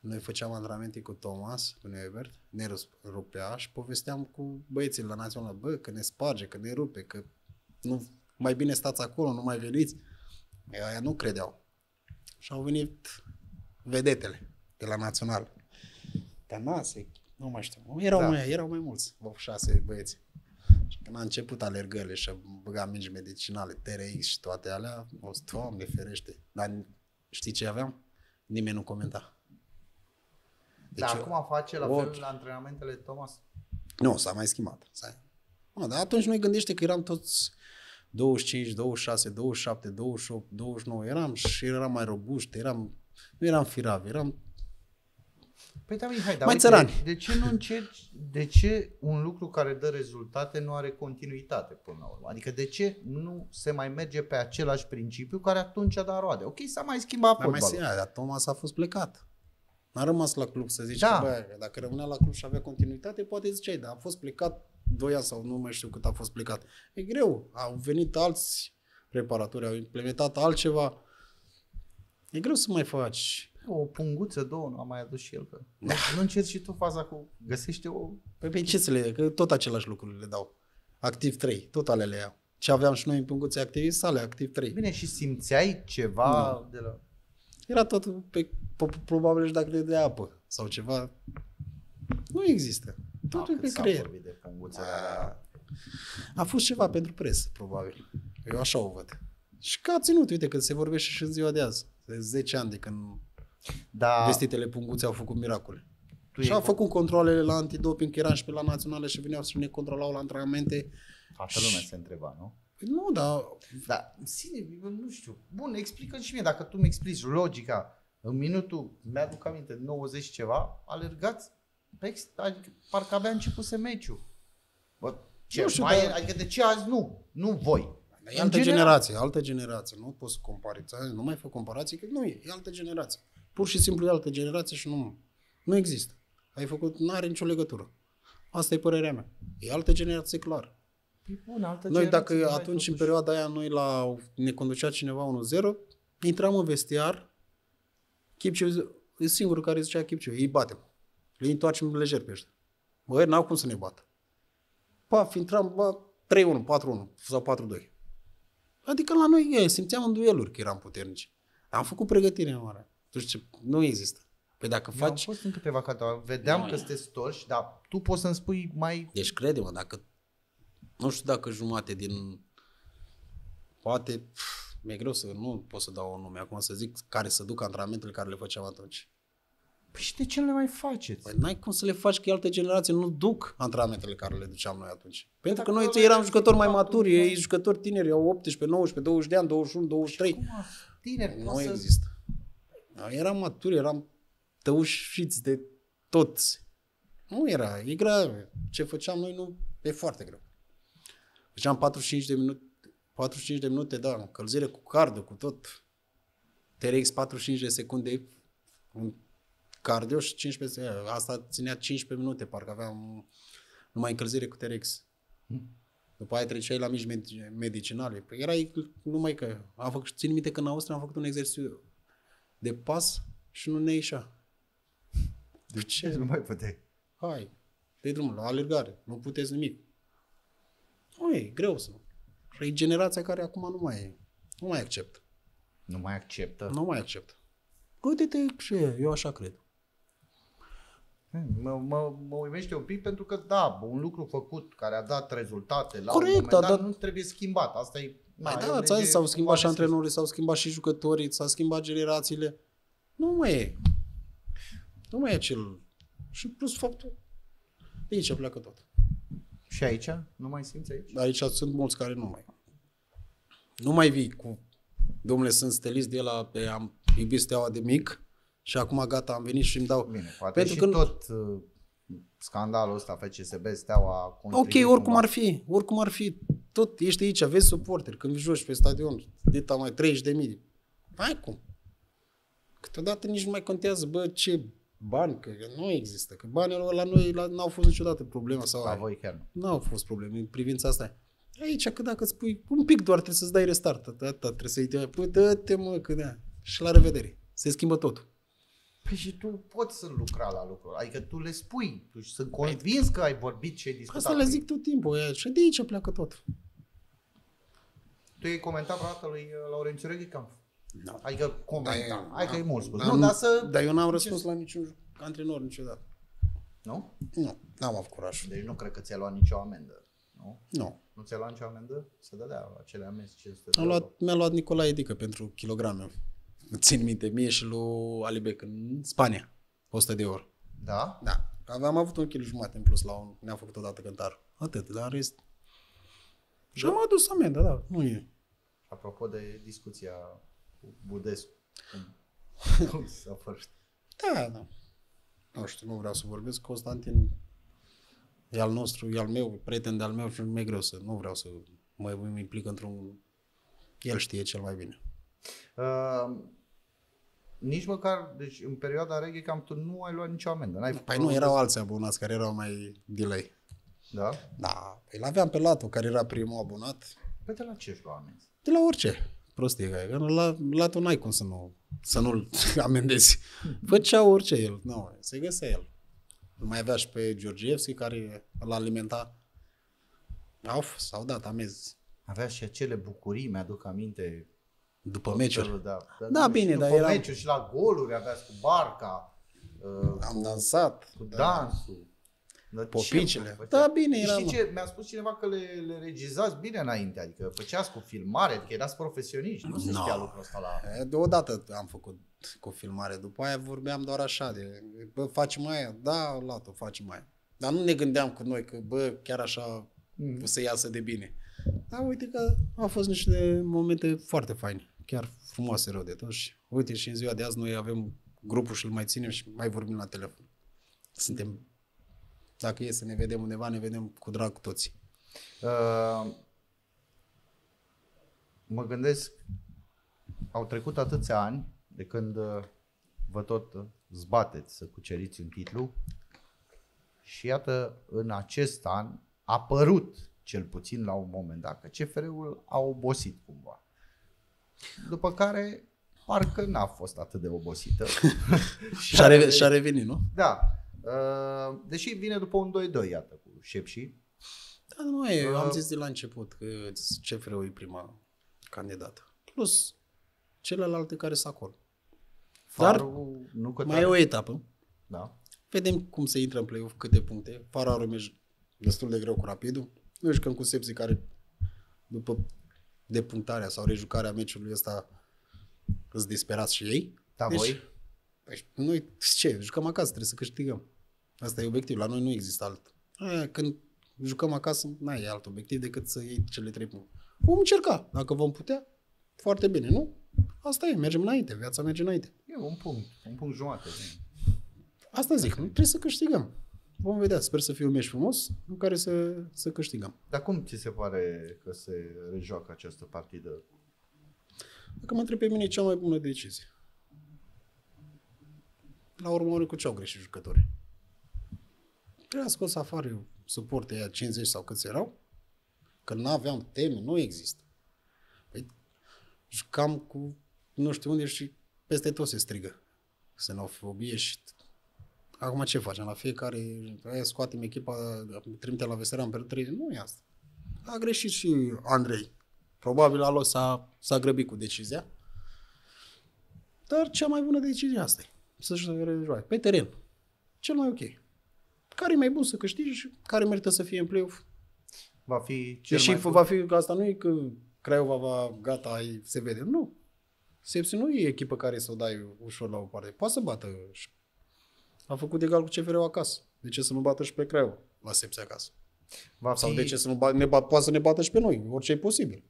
Noi făceam antrenamente cu Thomas, cu Neubert, ne rupea și povesteam cu băieții la națională, bă, că ne sparge, că ne rupe, că nu, mai bine stați acolo, nu mai veniți. Ei, Aia nu credeau. Și au venit vedetele de la național. Tănase, nu mai știu. Erau, Da. da. mai, erau mai mulți, vreo șase băieți. Și când a început alergările și a băgat mingi medicinale, TRX și toate alea, o zis, Doamne ferește. Dar știi ce aveam? Nimeni nu comenta. Dar eu- acum face la Orice. fel la antrenamentele Thomas? Nu, s-a mai schimbat. S-a... Mă, dar atunci noi gândește că eram toți 25, 26, 27, 28, 29, eram și eram mai robuști, eram, nu eram firavi, eram Păi da, Mihai, dar Mai uite, țărani. de ce nu încerci, de ce un lucru care dă rezultate nu are continuitate până la urmă? Adică de ce nu se mai merge pe același principiu care atunci a dat roade? Ok, s-a mai schimbat Dar mai fotbalul. se dar Thomas a fost plecat. N-a rămas la club să zici Da. da. că, bă, dacă rămânea la club și avea continuitate, poate ziceai, dar a fost plecat 2 ani sau nu mai știu cât a fost plecat. E greu. Au venit alți preparatori, au implementat altceva. E greu să mai faci. O punguță, două, nu a mai adus și el. Că... Da. Nu încerci și tu faza cu... Găsește o... Păi pe ce să le Că tot același lucruri le dau. Activ 3, tot ale le iau. Ce aveam și noi în punguțe activi, sale, activ 3. Bine, și simțeai ceva Nu. de la... Era tot pe, po- probabil și dacă le de apă sau ceva. Nu există. Totul Ah, pe cât s-a creier. vorbit de punguțele alea. A fost ceva pentru presă, probabil. Eu așa o văd. Și că a ținut, uite, că se vorbește și în ziua de azi. De 10 ani de când Da, vestitele punguțe au făcut miracole. tu și e au făcut controlele la antidoping, că eram și pe la naționale și veneau și ne controlau la antrenamente. Toată lumea se întreba, nu? Păi nu, dar Dar, în sine, eu nu știu. Bun, explică și mie, dacă tu mi explici logica, în minutul, mi-aduc aminte, 90 ceva, alergați, pe ex, adică parcă abia începuse meciul. Bă, ce, Nu știu, mai, dar- adică de ce azi nu? Nu voi. e În altă general. generație, altă generație. Nu poți să compari, ți- nu mai fă comparații, că nu e, e altă generație. Pur și simplu e altă generație și nu, nu există. Ai făcut, nu are nicio legătură. Asta e părerea mea. E altă generație clar. E bun, altă Noi dacă generație, hai, atunci, în totuși. perioada aia, noi la, ne conducea cineva 1-0, intram în vestiar, Chipciu e singurul care zicea Chipciu, îi batem. Le întoarcem lejer pe ăștia. Băi, n-au cum să ne bată. Paf, intram, bă, 3-1, 4-1 sau 4-2. Adică la noi e, simțeam în dueluri că eram puternici. Am făcut pregătire mare. Tu știi ce? Nu există. Păi dacă Eu am faci... fost în câteva catalogue, vedeam Nu că e. sunteți torși, dar tu poți să-mi spui mai... Deci crede-mă, dacă... Nu știu dacă jumate din... Poate... pf, Mi-e greu să... Nu pot să dau un nume acum să zic care să duc antrenamentele care le făceam atunci. Păi și de ce nu le mai faceți? Păi n-ai cum să le faci că e altă generație nu duc antrenamentele care le duceam noi atunci. Pentru că dacă noi ăla eram e jucători mai rezultatul, maturi, da. ei jucători tineri, au 18, 19, 20 de ani, 21, 23. Cum a- tineri, Nu poți să- există. Noi Eram maturi, eram tăușiți de toți. Nu era, e grav. Ce făceam noi nu, e foarte greu. Făceam 45 de minute, 45 de minute, da, încălzire cu cardă, cu tot. TRX 45 de secunde, un cardio și 15 secunde. Asta ținea 15 minute, parcă aveam numai încălzire cu TRX. După aia treceai la mici medici- medicinale. Păi erai numai că... Am făcut, țin minte că în Austria am făcut un exercițiu de pas și nu ne ieșea. De ce? Nu mai puteai. Hai, dă drumul la alergare. Nu puteți nimic. Nu e greu să... Și e generația care acum nu mai, nu mai acceptă. Nu mai acceptă. Nu mai acceptă. Uite-te și eu așa cred. Mă, mă, mă uimește un pic pentru că, da, un lucru făcut care a dat rezultate la Corect, un moment da, dat da. nu trebuie schimbat. Asta e... Mai e o da, ți lege s-au schimbat și cumva de antrenorii, s-au schimbat și jucătorii, s-au schimbat generațiile. Nu mai e. Nu mai e acel... Și plus faptul... De aici pleacă tot. sus. Și aici? Nu mai simți aici? Aici sunt mulți care nu mai. Nu mai vii cu... Domnule, sunt stelist de la... Pe, am iubit steaua de mic și acum gata, am venit și îmi dau... Bine, poate Pentru și că- tot uh, scandalul ăsta FCSB, Steaua... a Ok, contribuit oricum cumva. ar fi, oricum ar fi, tot ești aici, vezi suporteri, când joci pe stadion, de mai 30 de mii. Hai cum? Câteodată nici nu mai contează, bă, ce bani, că nu există, că banii la noi la, n-au fost niciodată problema sau La aia. voi chiar nu. Nu au fost probleme în privința asta. Aici, că dacă spui un pic doar, trebuie să-ți dai restart, atât, atât, trebuie să-i dai, păi dă-te mă, că da. Și la revedere. Se schimbă totul. Păi și tu poți să lucra la lucruri. Adică tu le spui. Tu sunt convins că ai vorbit și ai discutat. Asta le cu zic tot timpul. aia, Și de aici pleacă tot. Tu ai comentat vreodată lui uh, Laurențiu Reghicamp? Da. Adică comenta. Da, Hai că e mult spus. Dar Nu, dar să... Dar eu n-am răspuns la niciun antrenor niciodată. Nu? Nu, n-am avut curaj. Deci nu cred că ți-a luat nicio amendă. Nu? Nu. Nu ți-a luat nicio amendă? Să dădea acele amenzi 500 de Am euro. luat, mi-a luat Nicolae Dică pentru kilograme. Țin minte, mie și lui Alibec în Spania. 100 de euro. Da? Da. Aveam avut un kilo jumate în plus la un... Ne-am făcut odată cântar. Atât, dar în rest... Și am adus amendă, da. Nu e. Apropo de discuția cu Budescu. Cum, cum s-a fost? Da, da. Nu știu, nu vreau să vorbesc. Constantin e al nostru, e al meu, prieten de-al meu și mi-e greu să... Nu vreau să mă mă implic într-un... El știe cel mai bine. Uh, nici măcar, deci în perioada reghe cam tu nu ai luat nicio amendă. N-ai Păi nu, erau alții abonați care erau mai delay. Da? Da, păi l-aveam pe Latu, care era primul abonat. Pe de la ce își lua amenzi? De la orice prostie ca e. Că La, Latu n-ai cum să nu să nu-l amendezi. Făcea orice el. Nu, se găsea el. Îl mai avea și pe Georgievski care îl alimenta. Au, f- s-au dat amenzi Avea și acele bucurii, mi-aduc aminte. După tot meciuri. felul, Da, Da, și bine, după dar era- meciuri și la goluri aveați cu barca, uh, Am dansat. cu da. dansul. Dar ce Popicile. făceați? Da, bine, era, Știi mă. ce? Mi-a spus cineva că le, le regizați bine înainte, adică făceați cu filmare, adică erați profesioniști, nu se No. știa lucrul ăsta la... E, Deodată am făcut cu filmare, după aia vorbeam doar așa de, bă, facem aia, da, Latu, facem aia. Dar nu ne gândeam cu noi că, bă, chiar așa Mm. o să iasă de bine. Dar uite că au fost niște momente foarte faine, chiar frumoase rău de tot și uite și în ziua de azi noi avem grupul și îl mai ținem și mai vorbim la telefon. Suntem, dacă e să ne vedem undeva, ne vedem cu drag cu toții. Uh, mă gândesc, au trecut atâția ani de când uh, vă tot uh, zbateți să cuceriți un titlu și iată, în acest an a părut cel puțin la un moment dat că CFR-ul a obosit cumva. După care parcă n-a fost atât de obosită. Și-a, reve- și-a revenit, nu? Da. Uh, Deși vine după un 2-2, iată, cu Șepși. Da, nu e, Uh, am zis de la început că CFR-ul e prima candidată. Plus celelalte care sunt acolo. Dar Farul, nu că mai e o etapă. Da. Vedem cum se intră în play-off, câte puncte. Farul are un meci destul de greu cu rapidul. Nu jucăm cu Sepsi care după depunctarea sau rejucarea meciului ăsta îți disperați și ei. Da, Deci- voi? Păi, noi ce? Jucăm acasă, trebuie să câștigăm. Asta e obiectiv. La noi nu există alt. Aia, când jucăm acasă, n-ai alt obiectiv decât să iei cele trei puncte. Vom încerca. Dacă vom putea, foarte bine. Nu? Asta e. Mergem înainte. Viața merge înainte. E un punct, un punct jumate. Asta zic. Nu? Trebuie să câștigăm. Vom vedea. Sper să fie un meci frumos în care să, să câștigăm. Dar cum ți se pare că se rejoacă această partidă? Dacă mă întreb pe mine, e cea mai bună decizie. La urmă, ori cu ce au greșit jucătorii? Trebuia scos afară suporte aia 50 sau câți erau, că nu aveam teme, nu există. Păi, jucam cu nu știu unde și peste tot se strigă. Xenofobie și... Acum ce facem? La fiecare... Aia scoatem echipa, trimite la veseran pe 3. Nu e asta. A greșit și Andrei. Probabil alo s-a, s-a grăbit cu decizia. Dar cea mai bună decizie asta e. Să-și rejoace. Pe teren. Cel mai ok. Care e mai bun să câștigi și care merită să fie în play-off. Va fi cel Deși mai va fi, că asta nu e că Craiova va, gata, ai, se vede. Nu. Sepsi nu e echipă care să o dai ușor la o parte. Poate să bată. Și- A făcut egal cu CFR-ul acasă. De ce să nu bată și pe Craiova la Sepsi acasă? Va Sau fi... de ce să nu ba, ne bat, poate să ne bată și pe noi? Orice e posibil.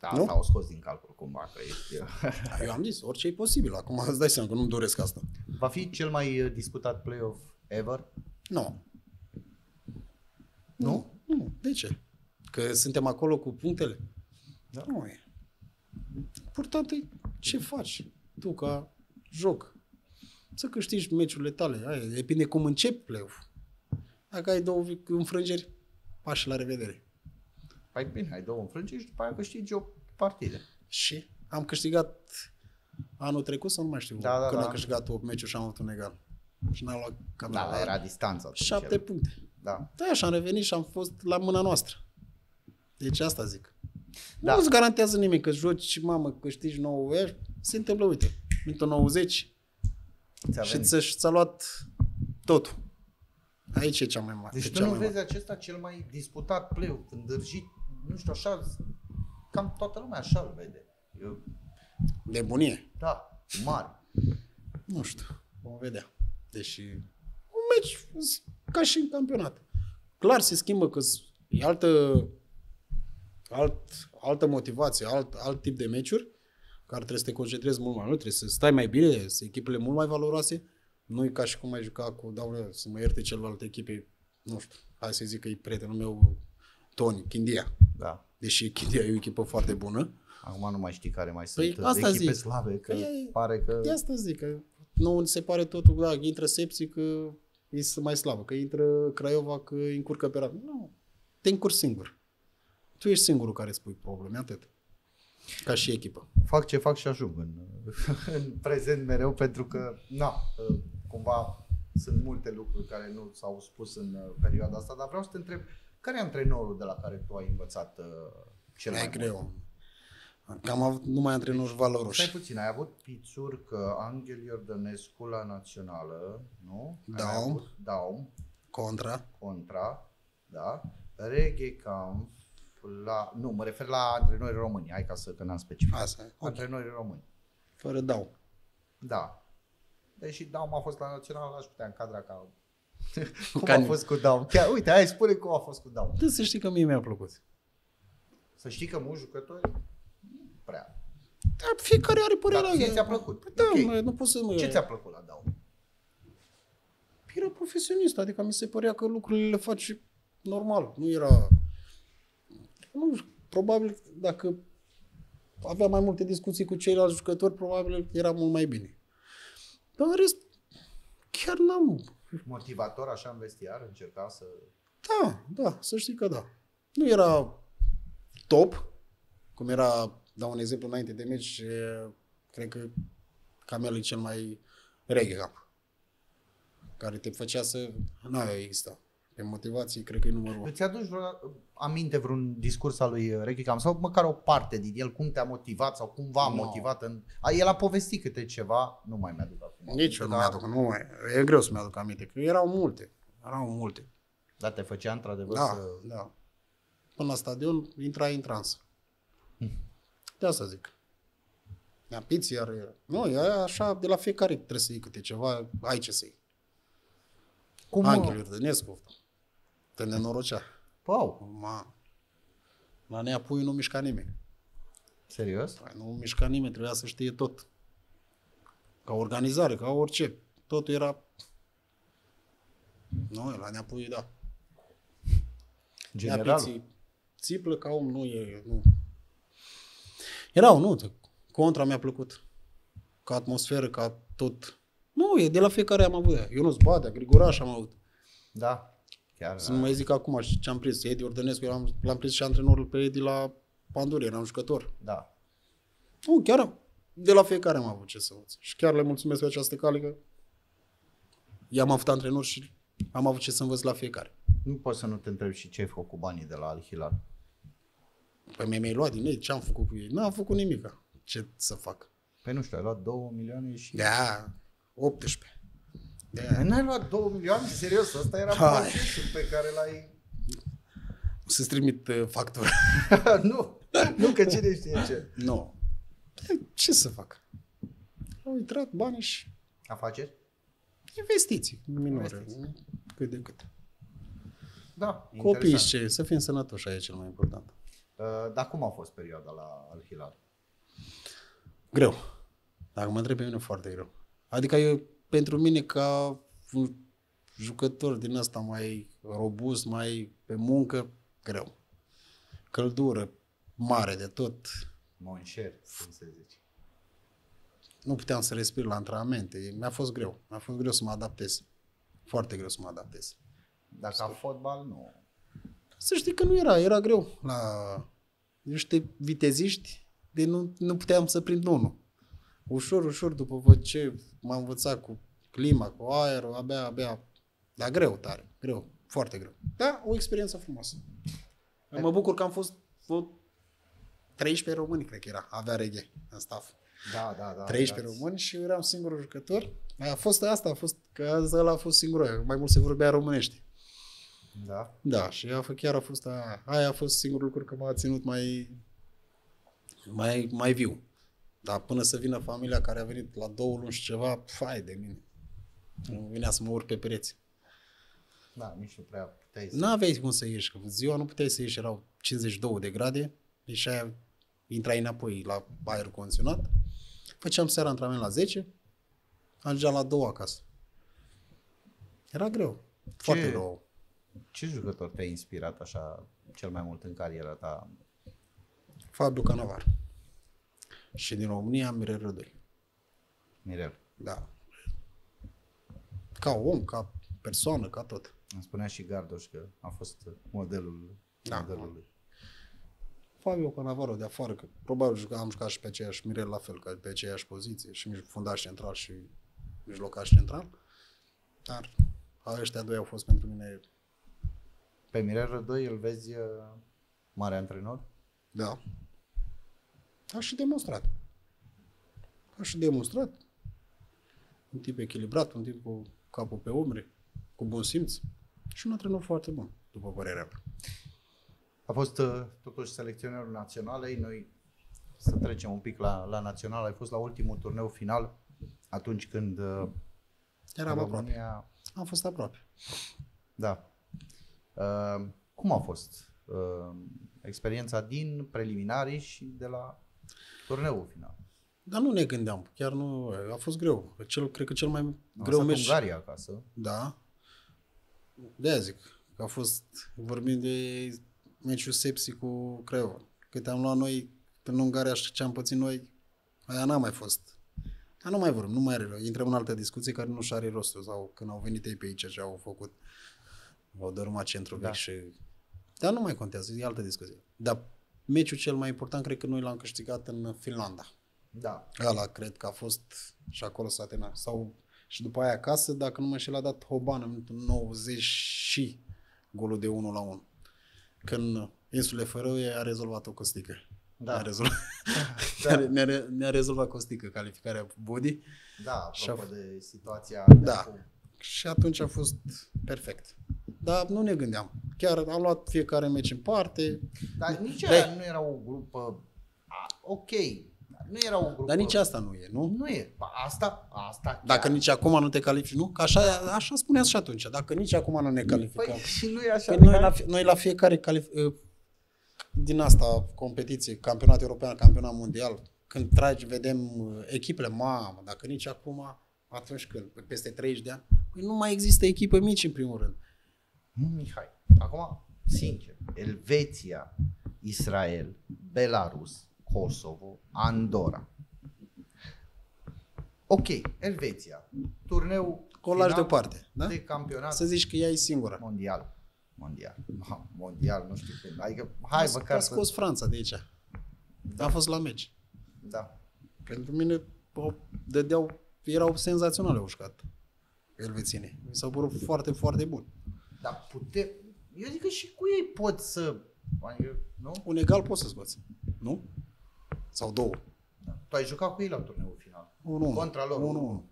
Da, nu? asta au scos din calcul cumva. Că e, Da, Eu am zis, orice e posibil. Acum îți dai seama că nu-mi doresc asta. va fi cel mai uh, disputat play-off ever? Nu. Nu? Nu. De ce? Că suntem acolo cu punctele? Da. Nu e. Important e ce faci tu ca joc. Să câștigi meciurile tale. Aia, depinde cum începi play-off. Dacă ai două vic- înfrângeri, pași la revedere. Păi bine, ai două înfrângeri și după aia câștigi o partidă. Și am câștigat anul trecut sau nu mai știu Da, da, când da. am câștigat 8 meciuri și am avut un egal. Și n-am luat cam Da, la dar era distanța. atunci. șapte puncte. Da. Da, și am revenit și am fost la mâna noastră. Deci asta zic. Da. Nu îți garantează nimeni că joci și mamă, câștigi 9 ori. Se întâmplă, uite, minutul 90 Ți-a și venit. ți-a, ți-a luat totul. Aici e cea mai mare. Deci e tu cea nu mai vezi mare. acesta cel mai disputat play-off, îndârjit, nu știu, așa, cam toată lumea așa îl vede. Eu, De bunie. da, mare. Nu știu, vom vedea. Deși un meci ca și în campionat. Clar se schimbă că e altă, alt, altă motivație, alt, alt tip de meciuri care trebuie să te concentrezi mult mai mult, trebuie să stai mai bine, să echipele mult mai valoroase. Nu e ca și cum ai juca cu, dau să mă ierte celelalte echipe, nu știu, hai să zic că e prietenul meu, Tony, Chindia. Da. Deși Chindia e o echipă foarte bună. Acum nu mai știi care mai Păi, sunt asta echipe zic. slabe, că Păi, pare că... De asta zic, că nu se pare totul, da, intră sepsi că e să mai slabă, că intră Craiova, că îi încurcă pe Rapid. Nu, te încurci singur. Tu ești singurul care spui probleme, atât. Ca și echipă. Fac ce fac și ajung în, în prezent mereu pentru că, na, cumva sunt multe lucruri care nu s-au spus în uh, perioada asta, dar vreau să te întreb, care e antrenorul de la care tu ai învățat uh, cel mai E mult? greu. Că am avut numai antrenori Stai valoroși. puțin, ai avut Pițurcă, Angel Iordănescu la Națională, nu? Ai mai Daum. avut Daum, Contra. Contra, da? Reggae Camp, la, nu, mă refer la antrenorii români, hai ca să, că n-am specificat. Asta e. Ok. Antrenorii români, Fără dau. da. Deși Daum a fost la Națională, aș putea încadra ca... cum Ca a nimeni. fost cu Daum. Chiar, uite, hai spune cum a fost cu Daum. Trebuie să știi că mie mi-a plăcut. Să știi că mulți jucători, nu prea. Dar fiecare are părerea Dar ție ei. ți-a plăcut. Da, Ok. mă, nu pot să mă... Ce ți-a plăcut la Daum? Era profesionist, adică mi se părea că lucrurile le face normal. Nu era... Nu știu, probabil dacă avea mai multe discuții cu ceilalți jucători, probabil era mult mai bine. Dar în rest, chiar n-am... Motivator așa în vestiar, încerca să... Da, da, să știi că da. Nu era top, cum era, dau un exemplu înainte de meci, e, cred că Camel e cel mai reghe cap, care te făcea să... Nu avea exista. Pe motivații, cred că e numărul unu. Îți aduci vreo aminte vreun discurs al lui Reggie Cam sau măcar o parte din el, cum te-a motivat sau cum v-a Nu. motivat? În... A, el a povestit câte ceva, nu mai mi-aduc acum. Nici eu nu Dar- mi-aduc, nu mai, e greu să mi-aduc aminte, că erau multe, erau multe. Dar te făcea într-adevăr Da, să... da. Până la stadion, intra în trans. De asta zic. Ia piți, iar... Nu, e așa, de la fiecare trebuie să iei câte ceva, ai ce să iei. Cum, Angel Iordănescu, te nenorocea. Pau, Ma, la neapui nu mișca nimeni. serios? Păi Nu mișca nimeni, trebuia să știe tot. Ca organizare, ca orice. Totul era... Nu, la neapui, da. General? Neapiții țiplă ca om, nu e... Nu. Erau, nu, contra mi-a plăcut. Ca atmosferă, ca tot. Nu, e de la fiecare am avut. Eu nu Badea, Grigoraș am avut. Da, chiar. Să nu mai zic acum și ce am prins. Edi Ordănescu, eram, l-am prins și antrenorul pe Edi la Panduri, eram jucător. Da. Nu, chiar am- de la fiecare am avut ce să învăț. Și chiar le mulțumesc pe această cale că i-am avut antrenor și am avut ce să învăț la fiecare. Nu poți să nu te întrebi și ce ai făcut cu banii de la Al Hilal. Păi mi-ai luat din ei, ce am făcut cu ei? N-am făcut nimic. Ce să fac? Păi nu știu, ai luat 2 milioane și... Da, 18. Da. N-ai luat 2 milioane? Serios, ăsta era Hai. procesul pe care l-ai... O să-ți trimit uh, factura. nu, nu că cine știe ce. nu. E, Ce să fac? Au intrat bani și Afaceri? investiții minore. Investiții. Cât de cât. Da, Copiii interesant. ce, să fim sănătoși, aia e cel mai important. Uh, dar cum a fost perioada la Al Hilal? Greu. Dacă mă întreb pe mine, foarte greu. Adică eu, pentru mine, ca un jucător din ăsta mai robust, mai pe muncă, greu. Căldură mare de tot. Monșer, cum se zice. Nu puteam să respir la antrenamente. Mi-a fost greu. Mi-a fost greu să mă adaptez. Foarte greu să mă adaptez. Dar ca fotbal, nu. Să știi că nu era, era greu. La niște viteziști, de nu, nu puteam să prind unul. Ușor, ușor, după ce m-am învățat cu clima, cu aerul, abia, abia. Dar greu, tare, greu, foarte greu. Da, o experiență frumoasă. Mă bucur că am fost vreo 13 români, cred că era, avea reghe în staff. Da, da, da. 13 erați- români și eu eram singurul jucător. A fost asta, a fost, că ăla a fost singurul, mai mult se vorbea românește. Da. Da, și a fost, chiar a fost, a, aia a fost singurul lucru că m-a ținut mai, mai, mai viu. Dar până să vină familia care a venit la două luni și ceva, fai de mine. Nu vinea să mă urc pe pereți. Da, nici nu prea puteai să... N-aveai cum să ieși, că ziua nu puteai să ieși, erau 52 de grade, deci aia intrai înapoi la aer condiționat. Făceam seara antrenament la 10, ajungeam la 2 acasă. Era greu, foarte Ce- greu. Ce jucător te-a inspirat așa cel mai mult în cariera ta? Fabio Canavar. Și din România, Mirel Rădoi. Mirel. Da. Ca om, ca persoană, ca tot. Îmi spunea și Gardoș că a fost modelul, Da. modelul lui. Fabio Cannavaro de afară, că probabil juca, am jucat și pe aceeași Mirel la fel, ca pe aceeași poziție, și mij- fundaș central și mijlocaș central. Dar ăștia doi au fost pentru mine, Pe Mirel Rădoi îl vezi uh, mare antrenor? da. A și demonstrat. A și demonstrat. Un tip echilibrat, un tip cu capul pe umeri, cu bun simț și un antrenor foarte bun, după părerea mea. A fost uh, totuși selecționerul naționalei. Noi să trecem un pic la, la național. Ai fost la ultimul turneu final atunci când uh, Eram aproape. România... Am fost aproape. Da. Uh, cum a fost uh, experiența din preliminarii și de la turneul final? Dar nu ne gândeam, chiar nu, a fost greu. Cel, cred că cel mai Am greu lăsat meci. Ungaria acasă. Da. de zic că a fost, vorbim de meciul Sepsi cu Craiova. Câte am luat noi în Ungaria și ce am pățit noi, aia n-a mai fost. Dar nu mai vorbim, nu mai are rost. Intrăm în altă discuție care nu și are rostul. Sau când au venit ei pe aici ce au făcut, au dărâmat centrul Da. vechi și... Dar nu mai contează, e altă discuție. Dar meciul cel mai important cred că noi l-am câștigat în Finlanda. Da. Ăla cred că a fost și acolo s-a terminat. Sau și după aia acasă, dacă nu mă înșel, a dat Hoban în minutul 90 și golul de 1 la 1. Când Insule Fărăie a rezolvat o costică. Da. Ne-a, rezolvat, Da. ne-a, re- ne-a rezolvat costică calificarea Body Da, Și-a apropo f- de situația Da. de acum. și atunci a fost perfect. Dar nu ne gândeam. Chiar am luat fiecare meci în parte, Dar nici Da. aia nu era o grupă... A, ok, dar nu era o grupă... dar nici asta nu e, nu? Nu e. Ba, Asta, asta Dacă chiar. nici acum nu te califici, nu? Că așa, așa spuneați și atunci. Dacă nici acum nu ne calificăm. Păi și nu e așa. Păi noi, la, fie- noi la fiecare calif- ă, din asta competiție, campionat european, campionat mondial, când tragi, vedem uh, echipele, mamă, dacă nici acum, atunci când, peste 30 de ani, păi nu mai există echipe mici în primul rând. Nu, Mihai. Acum, sincer, Elveția, Israel, Belarus, Kosovo, Andorra. Ok, Elveția. Turneu Că o lași final deoparte, da? de campionat Să zici că ea e singura. mondial. Mondial. Ha, Mondial, nu știu când. Adică, hai măcar a să... scos Franța de aici. A fost la meci. Da. Pentru mine o, dădeau, erau senzaționale ușcat elvețienii. Mi s-au părut foarte, foarte buni. Dar putem... Eu zic că și cu ei pot să... Adică, nu? Un egal poți să scoți, nu? Sau două. Da. Tu ai jucat cu ei la turneul final. 1 Contra lor. 1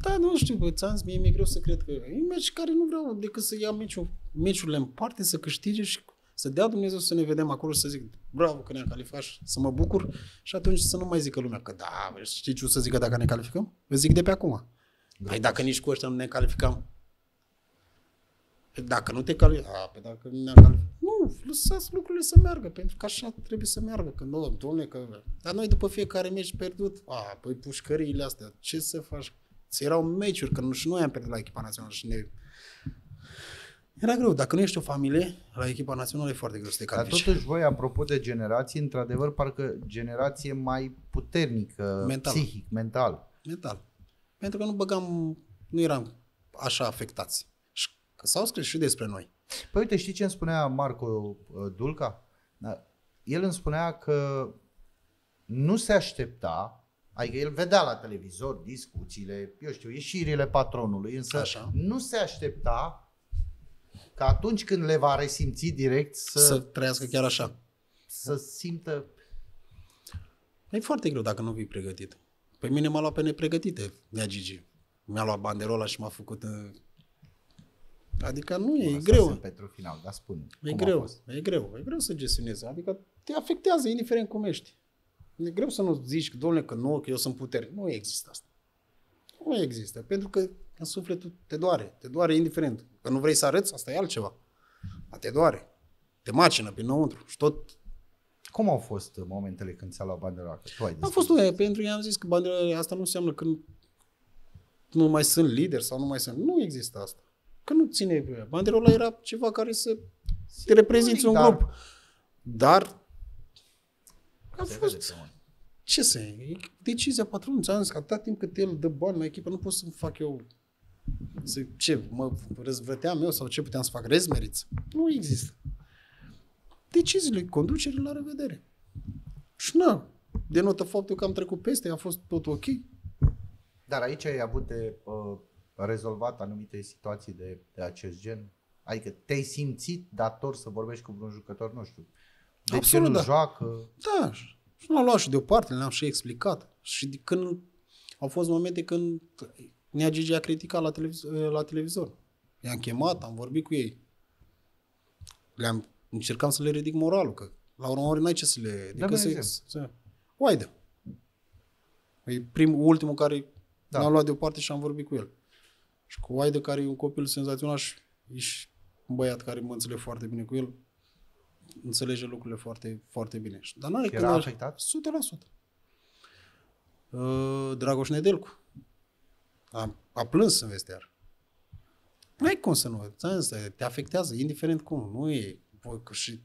Da, nu știu, bă, ți-am zis, mie mi-e greu să cred că e un meci care nu vreau decât să ia meciul, meciurile în parte, să câștige și să dea Dumnezeu să ne vedem acolo și să zic bravo că ne-am calificat și să mă bucur și atunci să nu mai zică lumea că da, bă, știi ce o să zică dacă ne calificăm? Eu zic de pe acum. Păi dacă nici cu ăștia nu ne calificăm, Păi dacă nu te califici, a, pe dacă nu ne calificat, nu, lăsați lucrurile să meargă, pentru că așa trebuie să meargă, că nu, domne, că... Dar noi după fiecare meci pierdut, a, păi pușcăriile astea, ce să faci? Ți erau meciuri, că nu, și noi am pierdut la echipa națională și ne... Era greu, dacă nu ești o familie, la echipa națională e foarte greu să te Dar califici. totuși voi, apropo de generații, într-adevăr, parcă generație mai puternică, Mental. psihic, mental. Mental. Pentru că nu băgam, nu eram așa afectați. Și că s-au scris și despre noi. Păi uite, știi ce îmi spunea Marco uh, Dulca? Da. El îmi spunea că nu se aștepta, adică el vedea la televizor discuțiile, eu știu, ieșirile patronului, însă Așa. nu se aștepta că atunci când le va resimți direct să, Să să, trăiască chiar așa. să simtă E foarte greu dacă nu vii pregătit. Pe mine m-a luat pe nepregătite, Nea Gigi. Mi-a luat banderola și m-a făcut... uh, Adică nu e, e Asta greu. sunt pentru final, dar spune. E cum a greu, fost? e greu, e greu să gestionezi. Adică te afectează, indiferent cum ești. E greu să nu zici, domnule, că nu, că eu sunt puternic. Nu există asta. Nu există, pentru că în sufletul te doare. Te doare indiferent. Că nu vrei să arăți, asta e altceva. Dar te doare. Te macină pe înăuntru și tot. Cum au fost momentele când ți-a luat bandera? Că tu ai A deschis. fost unde, pentru că i-am zis că bandera asta nu înseamnă că nu, nu mai sunt lider sau nu mai sunt. Nu există asta. Că nu ține pe ea. Banderola era ceva care să te reprezinți un dar- grup. Dar a Se fost... vede pe mână. Ce să e? E decizia patronului. Ți-am zis că atâta timp cât el dă bani la echipă, nu pot să fac eu Să, ce, mă răzvrăteam eu sau ce puteam să fac? Rezmeriți? Nu există. Deciziile conducerii la revedere. Și na, denotă faptul că am trecut peste, a fost tot ok. Dar aici ai avut de uh, rezolvat anumite situații de, de acest gen? Adică te-ai simțit dator să vorbești cu vreun jucător, nu știu, de Absolut, ce nu da. joacă? Da, și l-am luat și deoparte, le-am și explicat. Și de când au fost momente când Nea Gigi a criticat la, televizor, la televizor. I-am chemat, am vorbit cu ei. Le-am, încercam să le ridic moralul, că la urmă ori n-ai ce să le... Adică Dă-mi un să, exemplu. să, Oaidă. E primul, ultimul care Da. da. l-am luat deoparte și am vorbit cu el. Și cu Oaidă, care e un copil senzațional și e și un băiat care mă înțeleg foarte bine cu el, înțelege lucrurile foarte, foarte bine. Și- Dar n-are Și era cum- afectat? 100%. Uh, Dragoș Nedelcu. A, a plâns în vestiar. Nu ai cum să nu. ți-am zis, Te afectează, indiferent cum. Nu e. bă, că Și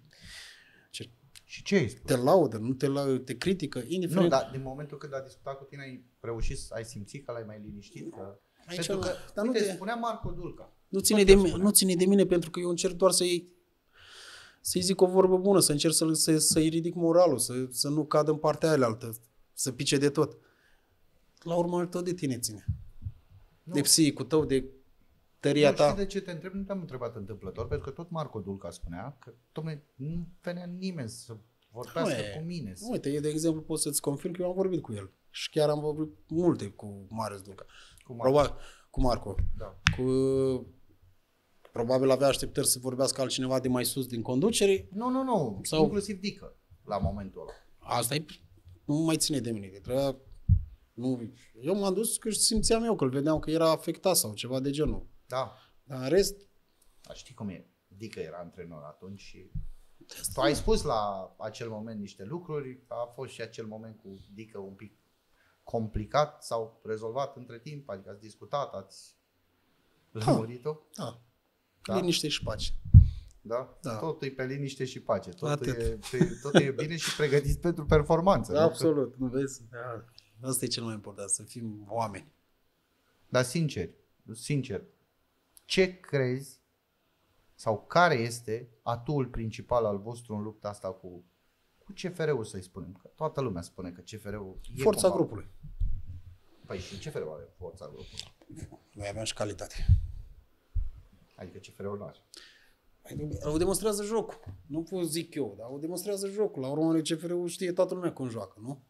ce, Și ce ai te laudă, nu te, laudă, te critică, indiferent. Nu, dar din momentul când a discutat cu tine, ai reușit, să- ai simțit că l-ai mai liniștit? Că... Aici Pentru nu- că, dar nu uite, te- spunea Marco Dulca. Nu ține, Tot de, el mine, spunea. nu ține de mine pentru că eu încerc doar să-i să-i zic o vorbă bună, să încerc să, să, să-i ridic moralul, să, să nu cadă în partea aia altă, să pice de tot. La urmă, tot de tine ține. Nu. De psihicul tău, de tăria Nu, ta. știi de ce te întreb? Nu te-am întrebat întâmplător, pentru că tot Marco Dulca spunea că, domnule, nu venea nimeni să vorbească Nu e. cu mine. Să... Uite, eu, de exemplu, pot să-ți confirm că eu am vorbit cu el. Și chiar am vorbit multe cu Marius Dulca. Cu Marco. Probabil, cu Marco. Da. Cu, probabil avea așteptări să vorbească altcineva de mai sus din conducere. Nu, nu, nu. Sau- Sau... Inclusiv Dică, la momentul ăla. Asta e, nu mai ține de mine. Trebuia, nu, eu m-am dus că simțeam eu că îl vedeam că era afectat sau ceva de genul. Da. Dar în rest, Dar știi cum e? Dică era antrenor atunci și tu ai spus la acel moment niște lucruri, a fost și acel moment cu Dică un pic complicat sau rezolvat între timp, adică ați discutat, ați lămurit-o? da, Da. da. liniște și pace. Da? Da. Totul e pe liniște și pace. Totul, Atât. e, pe- totul e bine și pregătit pentru performanță. nu? Absolut, nu vezi? Da. Asta e cel mai important, să fim oameni. Dar sincer, sincer, ce crezi sau care este atul principal al vostru în lupta asta cu, cu CFR-ul, să-i spunem? Că toată lumea spune că CFR-ul e Forța cumva- grupului. Păi și CFR-ul are forța grupului. Noi avem și calitate. Adică CFR-ul nu are. O demonstrează jocul. Nu pot zic eu, dar o demonstrează jocul. La urmă, CFR-ul știe toată lumea cum joacă, nu?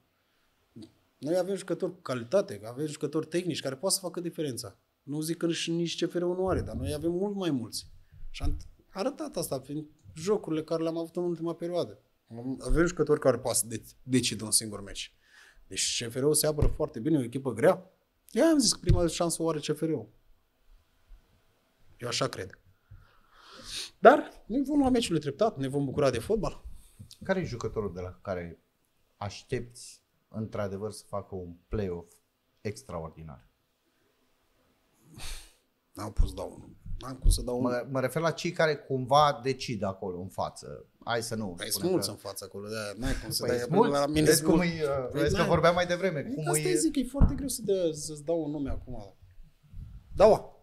Noi avem jucători cu calitate, avem jucători tehnici care pot să facă diferența. Nu zic că și nici CFR-ul nu are, dar noi avem mult mai mulți. Și am arătat asta prin jocurile care le-am avut în ultima perioadă. Avem jucători care pot să de- decidă un singur meci. Deci CFR-ul se apără foarte bine, e o echipă grea. Eu am zis că prima șansă o are CFR-ul. Eu așa cred. Dar ne vom lua meciurile treptat, ne vom bucura de fotbal. Care e jucătorul de la care aștepți într-adevăr să facă un play-off extraordinar? N-am pus să dau unul. N-am cum să dau unul. Mă, mă refer la cei care cumva decid acolo în față. Hai să nu Păi sunt spunem mulți că... în fața acolo, de n-ai cum să Păi, dai sunt mulți. la mine. Vezi sunt cum mulți. îi, uh, Păi vezi că n-ai. vorbeam mai devreme. Păi Cum asta îi... îi zic că e foarte greu să dă, să-ți dau un nume acum. Dau.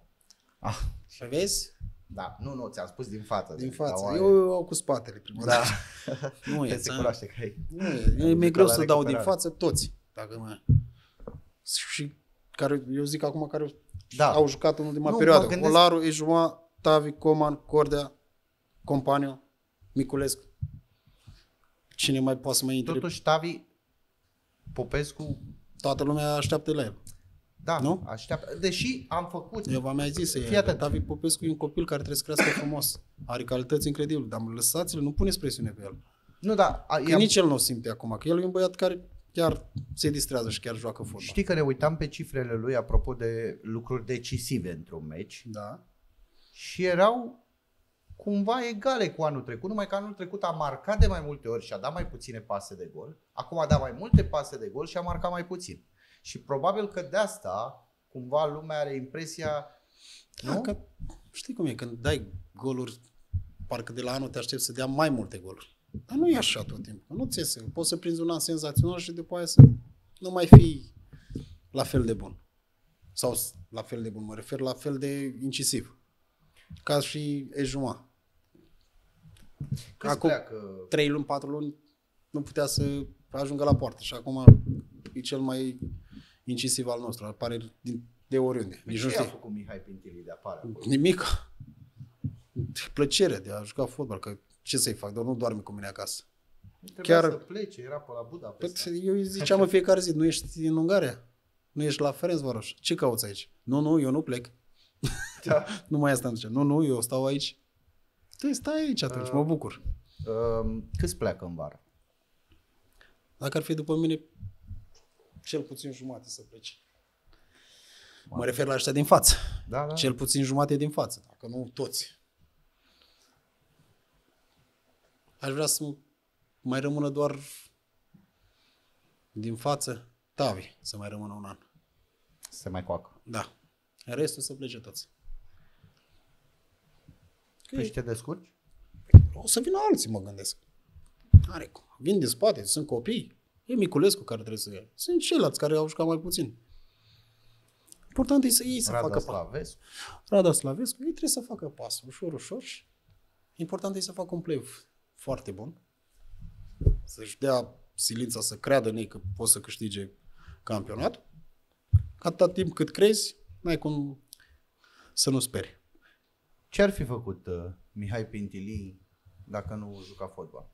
Ah, Și vezi? da, nu, nu, ți-am spus din față. Din Deci, față. dar Eu eu au cu spatele prima Da. dată. Nu e, se ți-am- cunoaște că e. Nu e, e mi-e zis greu la să dau din recuperare. față toți. Dacă mai... Și care, eu zic acum care Da. au jucat în ultima Nu, perioadă. mă gândesc- Olaru, Ejuma, Tavi, Coman, Cordea, Companiu, Miculescu. Cine mai poate să mai intre? Totuși, Tavi Popescu, Toată lumea așteaptă la el. da, Nu? așteaptă. Deși am făcut... Eu v-am mai zis, Fii e, atent. Tavi Popescu e un copil care trebuie să crească frumos. Are calități incredibile, dar lăsați-l, nu puneți presiune pe el. Nu, da, a- Că i-am- nici el nu o simte acum, că el e un băiat care chiar se distrează și chiar joacă fotbal. Știi că ne uitam pe cifrele lui apropo de lucruri decisive într-un meci Da. și erau cumva egale cu anul trecut, numai că anul trecut a marcat de mai multe ori și a dat mai puține pase de gol, acum a dat mai multe pase de gol și a marcat mai puțin. Și probabil că de asta cumva lumea are impresia Da, nu? că știi cum e, când dai goluri, parcă de la anul te aștepți să dea mai multe goluri. Dar nu e așa tot timpul. Nu ți iese. Poți să prinzi un an senzațional și după aia să nu mai fii la fel de bun. Sau s- la fel de bun, mă refer la fel de incisiv. Ca și Ejuma. Câți Acum- pleacă? Trei luni, patru luni nu putea să ajungă la poartă și acum e cel mai incisiv al nostru, apare din, de oriunde. Nici nu Ce a știi. făcut Mihai Pintilii de apare acolo? Nimic. Plăcere de a juca fotbal, că ce să-i fac, doar nu doarme cu mine acasă. Trebuia chiar- să plece, era pe la Budapesta. Păi, eu îi ziceam în fiecare zi, nu ești în Ungaria? Nu ești la Ferencvaros? Ce cauți aici? Nu, nu, eu nu plec. Da. Nu mai asta îmi zicea. Nu, nu, eu stau aici. Tu stai aici atunci, mă bucur. Um, câți pleacă în vară? Dacă ar fi după mine, cel puțin jumate să plece. Mă refer la ăștia din față. Da, da. Cel puțin jumate din față, dacă nu toți. Aș vrea să mai rămână doar din față Tavi, să mai rămână un an. Se mai coacă. Da. Restul să plece toți. Tu și te descurci? O să vină alții, mă gândesc. Are cum. Vin din spate, sunt copii. E Miculescu care trebuie să ia. Sunt ceilalți care au jucat mai puțin. Important e să ei să Rada facă pas. Slavescu. Rada Slavescu, ei trebuie să facă pas, ușor, ușor. și Important e să facă un play foarte bun. Să-și dea silința să creadă în ei că poți să câștige campionatul. Atâta timp cât crezi, n-ai cum să nu speri. Ce ar fi făcut uh, Mihai Pintilii dacă nu juca fotbal?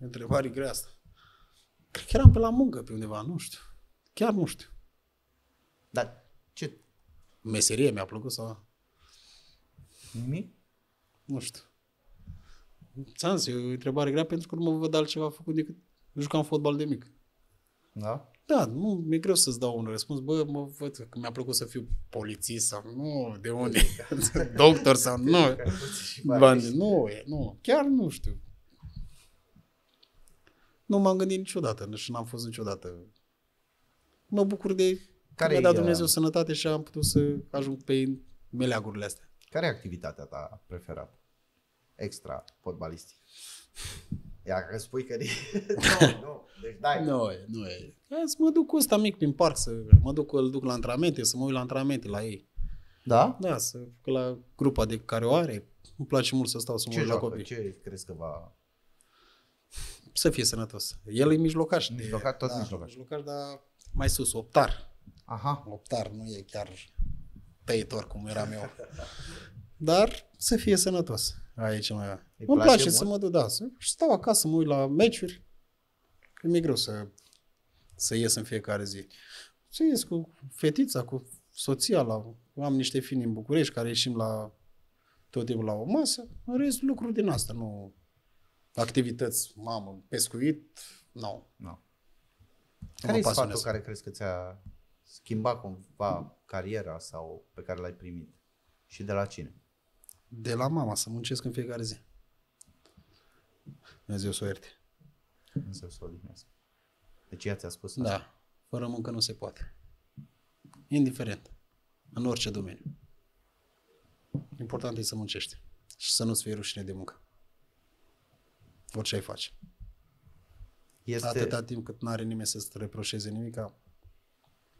E întrebare grea asta. Cred că eram pe la muncă pe undeva, nu știu. Chiar nu știu. Dar ce? Meserie mi-a plăcut sau... Nimic? Nu știu. Ți-am zis, e o întrebare grea pentru că nu mă văd altceva făcut decât jucam fotbal de mic. Da? Da, nu, mi-e greu să-ți dau un răspuns. Bă, mă văd că mi-a plăcut să fiu polițist sau nu, de unde, doctor sau nu. Bani, nu, e, nu, chiar nu știu. Nu m-am gândit niciodată și n-am fost niciodată. Mă bucur de că Care mi-a dat e, Dumnezeu uh, sănătate și am putut să ajung pe meleagurile astea. Care e activitatea ta preferată? Extra fotbalistic. Iar că spui că... nu, nu. Deci dai. Nu e, nu e. Hai Să mă duc cu ăsta mic prin parc, să mă duc, îl duc la antrenamente, să mă uit la antrenamente la ei. Da? Da, să că la grupa de care o are, îmi place mult să stau să mă Ce uit la joacă? copii. Ce crezi că va... Să fie sănătos. El e mijlocaș. de- Mijlocaș, tot da, mijlocaș. Mijlocaș, dar mai sus, optar. Aha. Optar, nu e chiar tăitor cum eram eu. Dar să fie sănătos. Aia e cel mai... Îi Îmi place place mult? să mă duc, da, să și stau acasă, mă uit la meciuri. Că mi-e greu să, să ies în fiecare zi. Să ies cu fetița, cu soția, la, am niște fini în București care ieșim la tot timpul la o masă. În rest, lucruri din asta, nu activități, mamă, pescuit, nu. Nu. Nu Care mă e sfatul pasionez. care crezi că ți-a schimbat cumva cariera sau pe care l-ai primit? Și de la cine? De la mama, să muncesc în fiecare zi. Dumnezeu să o ierte. Să să o odihnească. Deci ea ți-a spus asta? Da, fără muncă nu se poate. Indiferent. În orice domeniu. Important e să muncești. Și să nu-ți fie rușine de muncă. Orice ai face. Este... Atâta timp cât n-are nimeni să-ți reproșeze nimica,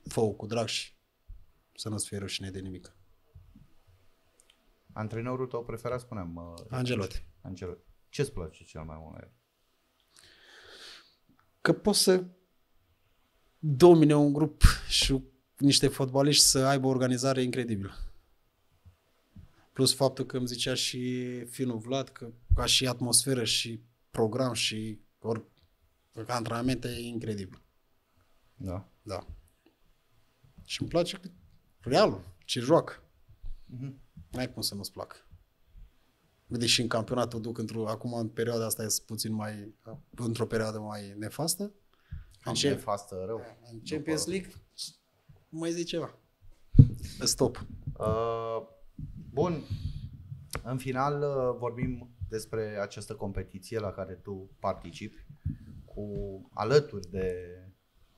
fă cu drag și să nu-ți fie rușine de nimic. Antrenorul tău preferat, spuneam, uh, Angelote. Angelo. Ce-ți place cel mai mult la el? Că poți să domine un grup și niște fotbaliști să aibă o organizare incredibilă. Plus faptul că îmi zicea și Finu Vlad că ca și atmosferă și program și or, antrenamente e incredibil. Da. Da. Și îmi place că realul, ce joacă. Mhm. N-ai cum să nu-ți placă. Deși în campionatul duc într-o, acum în perioada asta e puțin mai, într-o perioadă mai nefastă. Am Încep- nefastă rău. în Champions League, nu mai zic ceva. Stop. Uh, bun. În final uh, vorbim despre această competiție la care tu participi cu alături de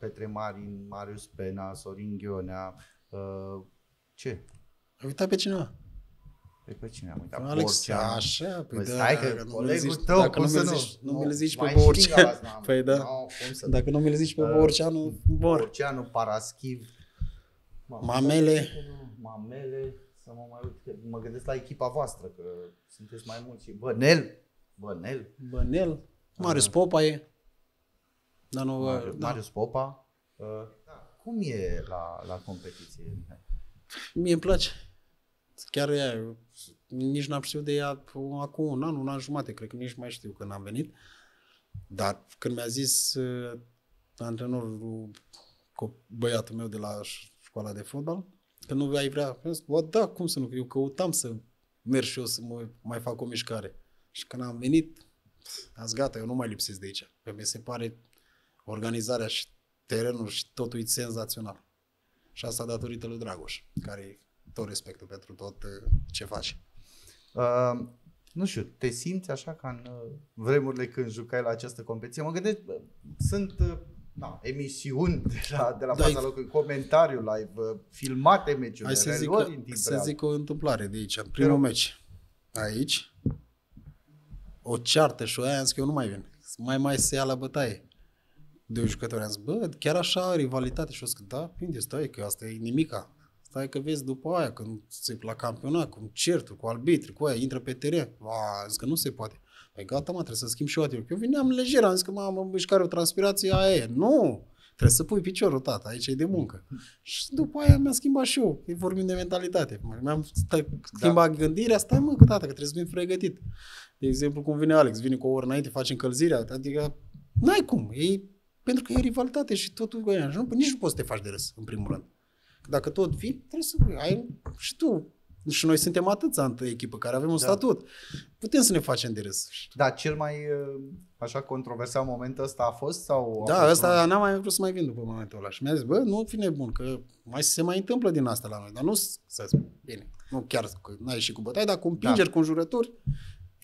Petre Marin, Marius Pena, Sorin Ghionea. Uh, ce? Ai uitat pe cineva? Pe, pe cine am uitat? Alex, Borceanu. așa, păi Păi da, stai că dacă nu mi-l colegul zici, tău, dacă cum nu să mi-l nu? zici, nu mi-l zici mai pe și Borceanu. din Galați, n-am. Păi da. Nu, cum să Dacă nu mi-l zici pe Uh, Borceanu, mor. Borceanu, Paraschiv. Mamele. Mamele, să mă mai uit, că mă gândesc la echipa voastră, că sunteți mai mulți. Bănel, Bănel, Bănel, Marius Popa e. Dar nu, Marius, da. Marius Popa. Uh, da. Cum e la, la competiție, Mihai? Mie îmi place. Chiar ea, eu nici n-am știut de ea acum un an, un an jumate, cred că nici mai știu când am venit. Dar când mi-a zis uh, antrenorul cu băiatul meu de la ș- școala de fotbal, că nu ai vrea, am zis, bă, da, cum să nu, că eu căutam să merg și eu să mă, mai fac o mișcare. Și când am venit, azi gata, eu nu mai lipsesc de aici. Că mi se pare organizarea și terenul și totul e senzațional. Și asta datorită lui Dragoș, care tot respectul pentru tot uh, ce face. Uh, nu știu, te simți așa ca în uh, vremurile când jucai la această competiție? Mă gândesc, uh, sunt uh, na, emisiuni de la, de la Da, fața e- locului, comentariu live, uh, filmate meciuri, Hai să zic, reluări în timp să real. zic o întâmplare de aici. În primul rog. meci, aici, o ceartă și o aia am zis că eu nu mai vin. Mai mai se ia la bătaie. Doi jucători am zis, bă, chiar așa rivalitate? Și o zis că da, bine, stai, că asta e nimica. Stai că vezi după aia, când se la campionat, cu certuri, cu arbitri, cu aia, intră pe teren. A, am zis că nu se poate. Păi gata, mă, trebuie să schimb și eu atât. Eu veneam lejer, am zis că, mamă, mișcare, o transpirație, aia e. Nu! Trebuie să pui piciorul, tata, aici e de muncă. Și după aia mi-am schimbat și eu. E vorbim de mentalitate. Mi-am stai, schimbat da. gândirea, stai mă, că tata, că trebuie să fim pregătit. De exemplu, cum vine Alex, vine cu o oră înainte, face încălzirea, adică n-ai cum. E, pentru că e rivalitate și totul cu ea. Și nu, nici nu poți să te faci de râs, în primul rând. Dacă tot vii, trebuie să ai și tu. Și noi suntem atâția în echipă care avem un Da. statut. Putem să ne facem de râs. Da, cel mai uh, așa controversat moment ăsta a fost? Sau a Da, fost ăsta n-am mai vrut să mai vin după momentul ăla. Și mi-a zis, bă, nu fi nebun, că mai se mai întâmplă din asta la noi. Dar nu s- să zic, bine, nu chiar că n-ai și cu bătaie, dar cu împingeri, da. cu înjurături,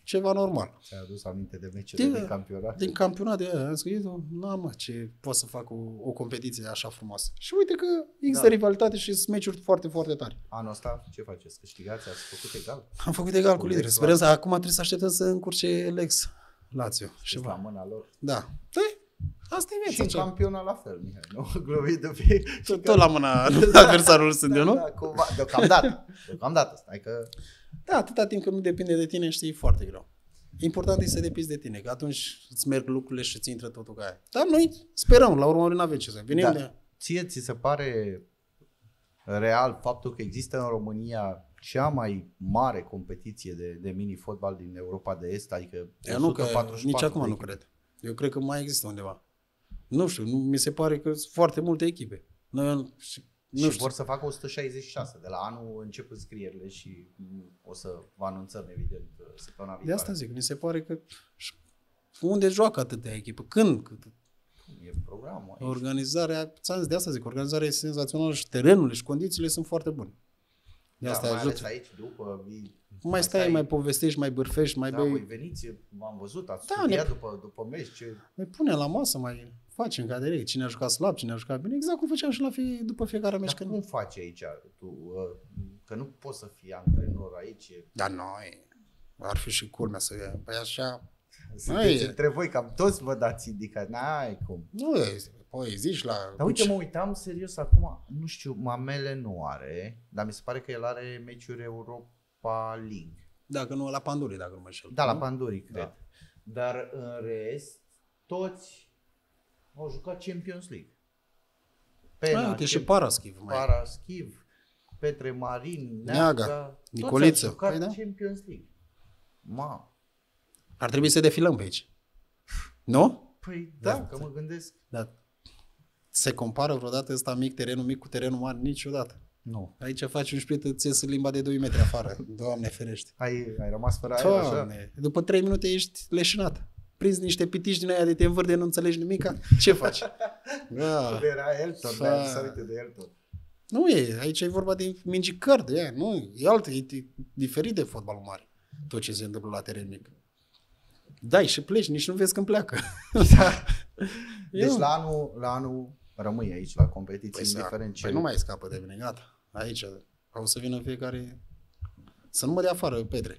ceva normal. Ți-ai adus aminte de meciurile Da. din campionat? Din campionat de aia, am zis, eu, n-am mă, ce pot să fac o, o competiție așa frumoasă. Și uite că există Da. da. rivalitate și sunt meciuri foarte, foarte tari. Anul ăsta ce faceți? Câștigați? Ați făcut egal? Am făcut egal Cu cu lideri. Lex Sperăm să, acum trebuie să așteptăm să încurce Lex Lazio. Și la Ceva. mâna lor. Da. Păi, asta e Și viața. în ce? campionat la fel, Mihai, nu? Glumit de fie. Tot, tot la mâna adversarul sunt eu, nu? Da, cumva, deocamdată. Deocamdată. Stai că... Da, atâta timp când nu depinde de tine, știi, e foarte greu. Important e să depinzi de tine, că atunci îți merg lucrurile și îți intră totul ca aia. Dar noi sperăm, la urmă ori n-avem ce să venim Da. de... Ție ți se pare real faptul că există în România cea mai mare competiție de, de mini-fotbal din Europa de Est, adică Eu nu, că 144 nici de acum nu echipe. cred. Eu cred că mai există undeva. Nu știu, nu, mi se pare că sunt foarte multe echipe. Noi, și, nu și știu. vor să facă 166. De la anul încep înscrierile și mm, o să vă anunțăm, evident, săptămâna De viitoare. asta zic, mi se pare că și unde joacă atâtea echipe? Când? Cât? E programul aici. Organizarea, ți-am zis, de asta zic, organizarea e senzațională și terenurile și condițiile sunt foarte bune. De asta da, mai ales ajută. aici, după... vii- Mai stai, mai povestești, mai bârfești, mai da, bei. voi veniți, v-am văzut, ați Da, studiat ne- după, după meci, ce... Mai pune la masă, mai facem ca de lei. Cine a jucat slab, cine a jucat bine. Exact cum făceam și la fie, după fiecare meci. Dar Când... cum faci aici tu? uh, Că nu poți să fii antrenor aici. e- Dar noi, ar fi și culmea să... Păi așa, Sunteți e. între voi, cam toți vă dați indicat. N-ai cum. nu e, păi zici la... Dar uite, mă uitam serios acum, nu știu, Mamele nu are, dar mi se pare că el are meciuri Europa League. Dacă nu, la Panduri, dacă nu mă înșel. Da, la nu? Panduri, cred. Da. Dar în rest, toți au jucat Champions League. Ah, uite, și Paraschiv mai. Paraschiv, Petre Marin, Neaga, Neaga, toți Nicoliță. au jucat Păi da. Champions League. Ma, Ar trebui să defilăm pe aici. Nu? păi da, Da. că mă gândesc. Dar se compară vreodată ăsta mic, terenul mic cu terenul mare? Niciodată. Nu. Aici faci un split, îți ies limba de 2 metri afară. Doamne ferește. Ai, ai rămas fără aer așa? Doamne. După 3 minute ești leșinat. Prinzi niște pitici din aia de te învârde, nu înțelegi nimica. Ce faci? Da. Era Elton, Fa- dar să uite de Elton. Nu e, aici e vorba de mingi cărți, de aia, nu, e alt, e, e diferit de fotbalul mare, tot ce se întâmplă la teren mic. Dai și pleci, nici nu vezi când pleacă. Da. Deci Eu- la anul, la anul rămâi aici la competiții, Păi, să- indiferent ce... păi nu mai scapă de mine, gata. Aici o să vină fiecare Să nu mă dea afară Petre.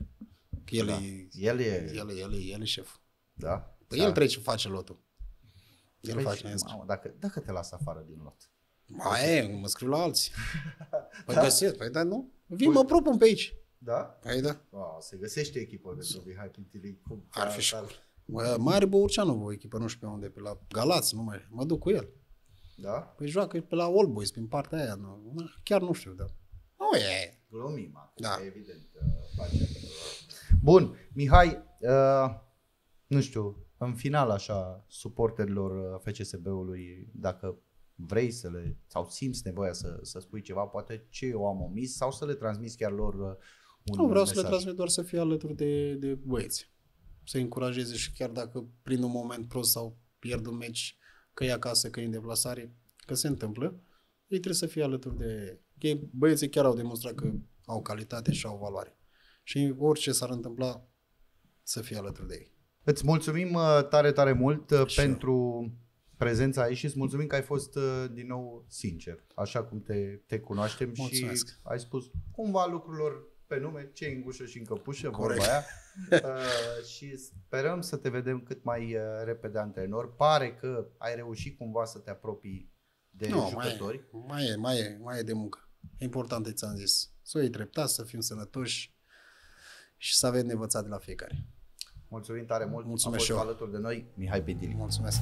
Că el, Da. e, El e... el, e, el, e, el e șef. Da? Păi Da. el trece, face lotul. El Păi face, și, în mamă, dacă, dacă te lasă afară din lot. Mai e, mă scriu la alții. Păi găsesc, păi da, nu? Vin, mă propun pe aici. Da? Păi da. Oh, se găsește echipă pentru Mihai Pintilic. Cum- Ar fi și da, cool. Mă, Mare Băurceanu o echipă, nu știu pe unde, pe la Galați, nu mai, mă duc cu el. Da? Păi joacă pe la All Boys, prin partea aia, nu, na, chiar nu știu, da. Nu e. Glumim acum, Da. evident. uh, Facem, uh. Bun, Mihai, uh, nu știu, în final așa, suporterilor uh, FCSB-ului, dacă vrei să le, sau simți nevoia să, să spui ceva, poate ce eu am omis, sau să le transmiți chiar lor uh, un Nu vreau mesaj. să le transmit doar să fie alături de, de băieți. Să încurajeze și chiar dacă prin un moment prost sau pierd un meci, că e acasă, că e în deplasare, că se întâmplă, ei trebuie să fie alături de... Ei, băieții chiar au demonstrat că au calitate și au valoare. Și orice s-ar întâmpla, să fie alături de ei. Îți mulțumim uh, tare, tare mult uh, Și eu. pentru prezența aici și îți mulțumim că ai fost uh, din nou sincer, așa cum te, te cunoaștem Mulțumesc. și ai spus cumva lucrurilor pe nume, ce în gușă și în căpușă, Corect. vorba aia. Uh, și sperăm să te vedem cât mai uh, repede antrenor. Pare că ai reușit cumva să te apropii de Nu, mai jucători. e, mai e, mai e, mai e de muncă. Important, ți-am zis. Să o iei treptat, să fim sănătoși și să avem de învățat de la fiecare. Mulțumim tare mult. Mulțumesc A și fost eu. alături de noi Mihai Pedili. Mulțumesc!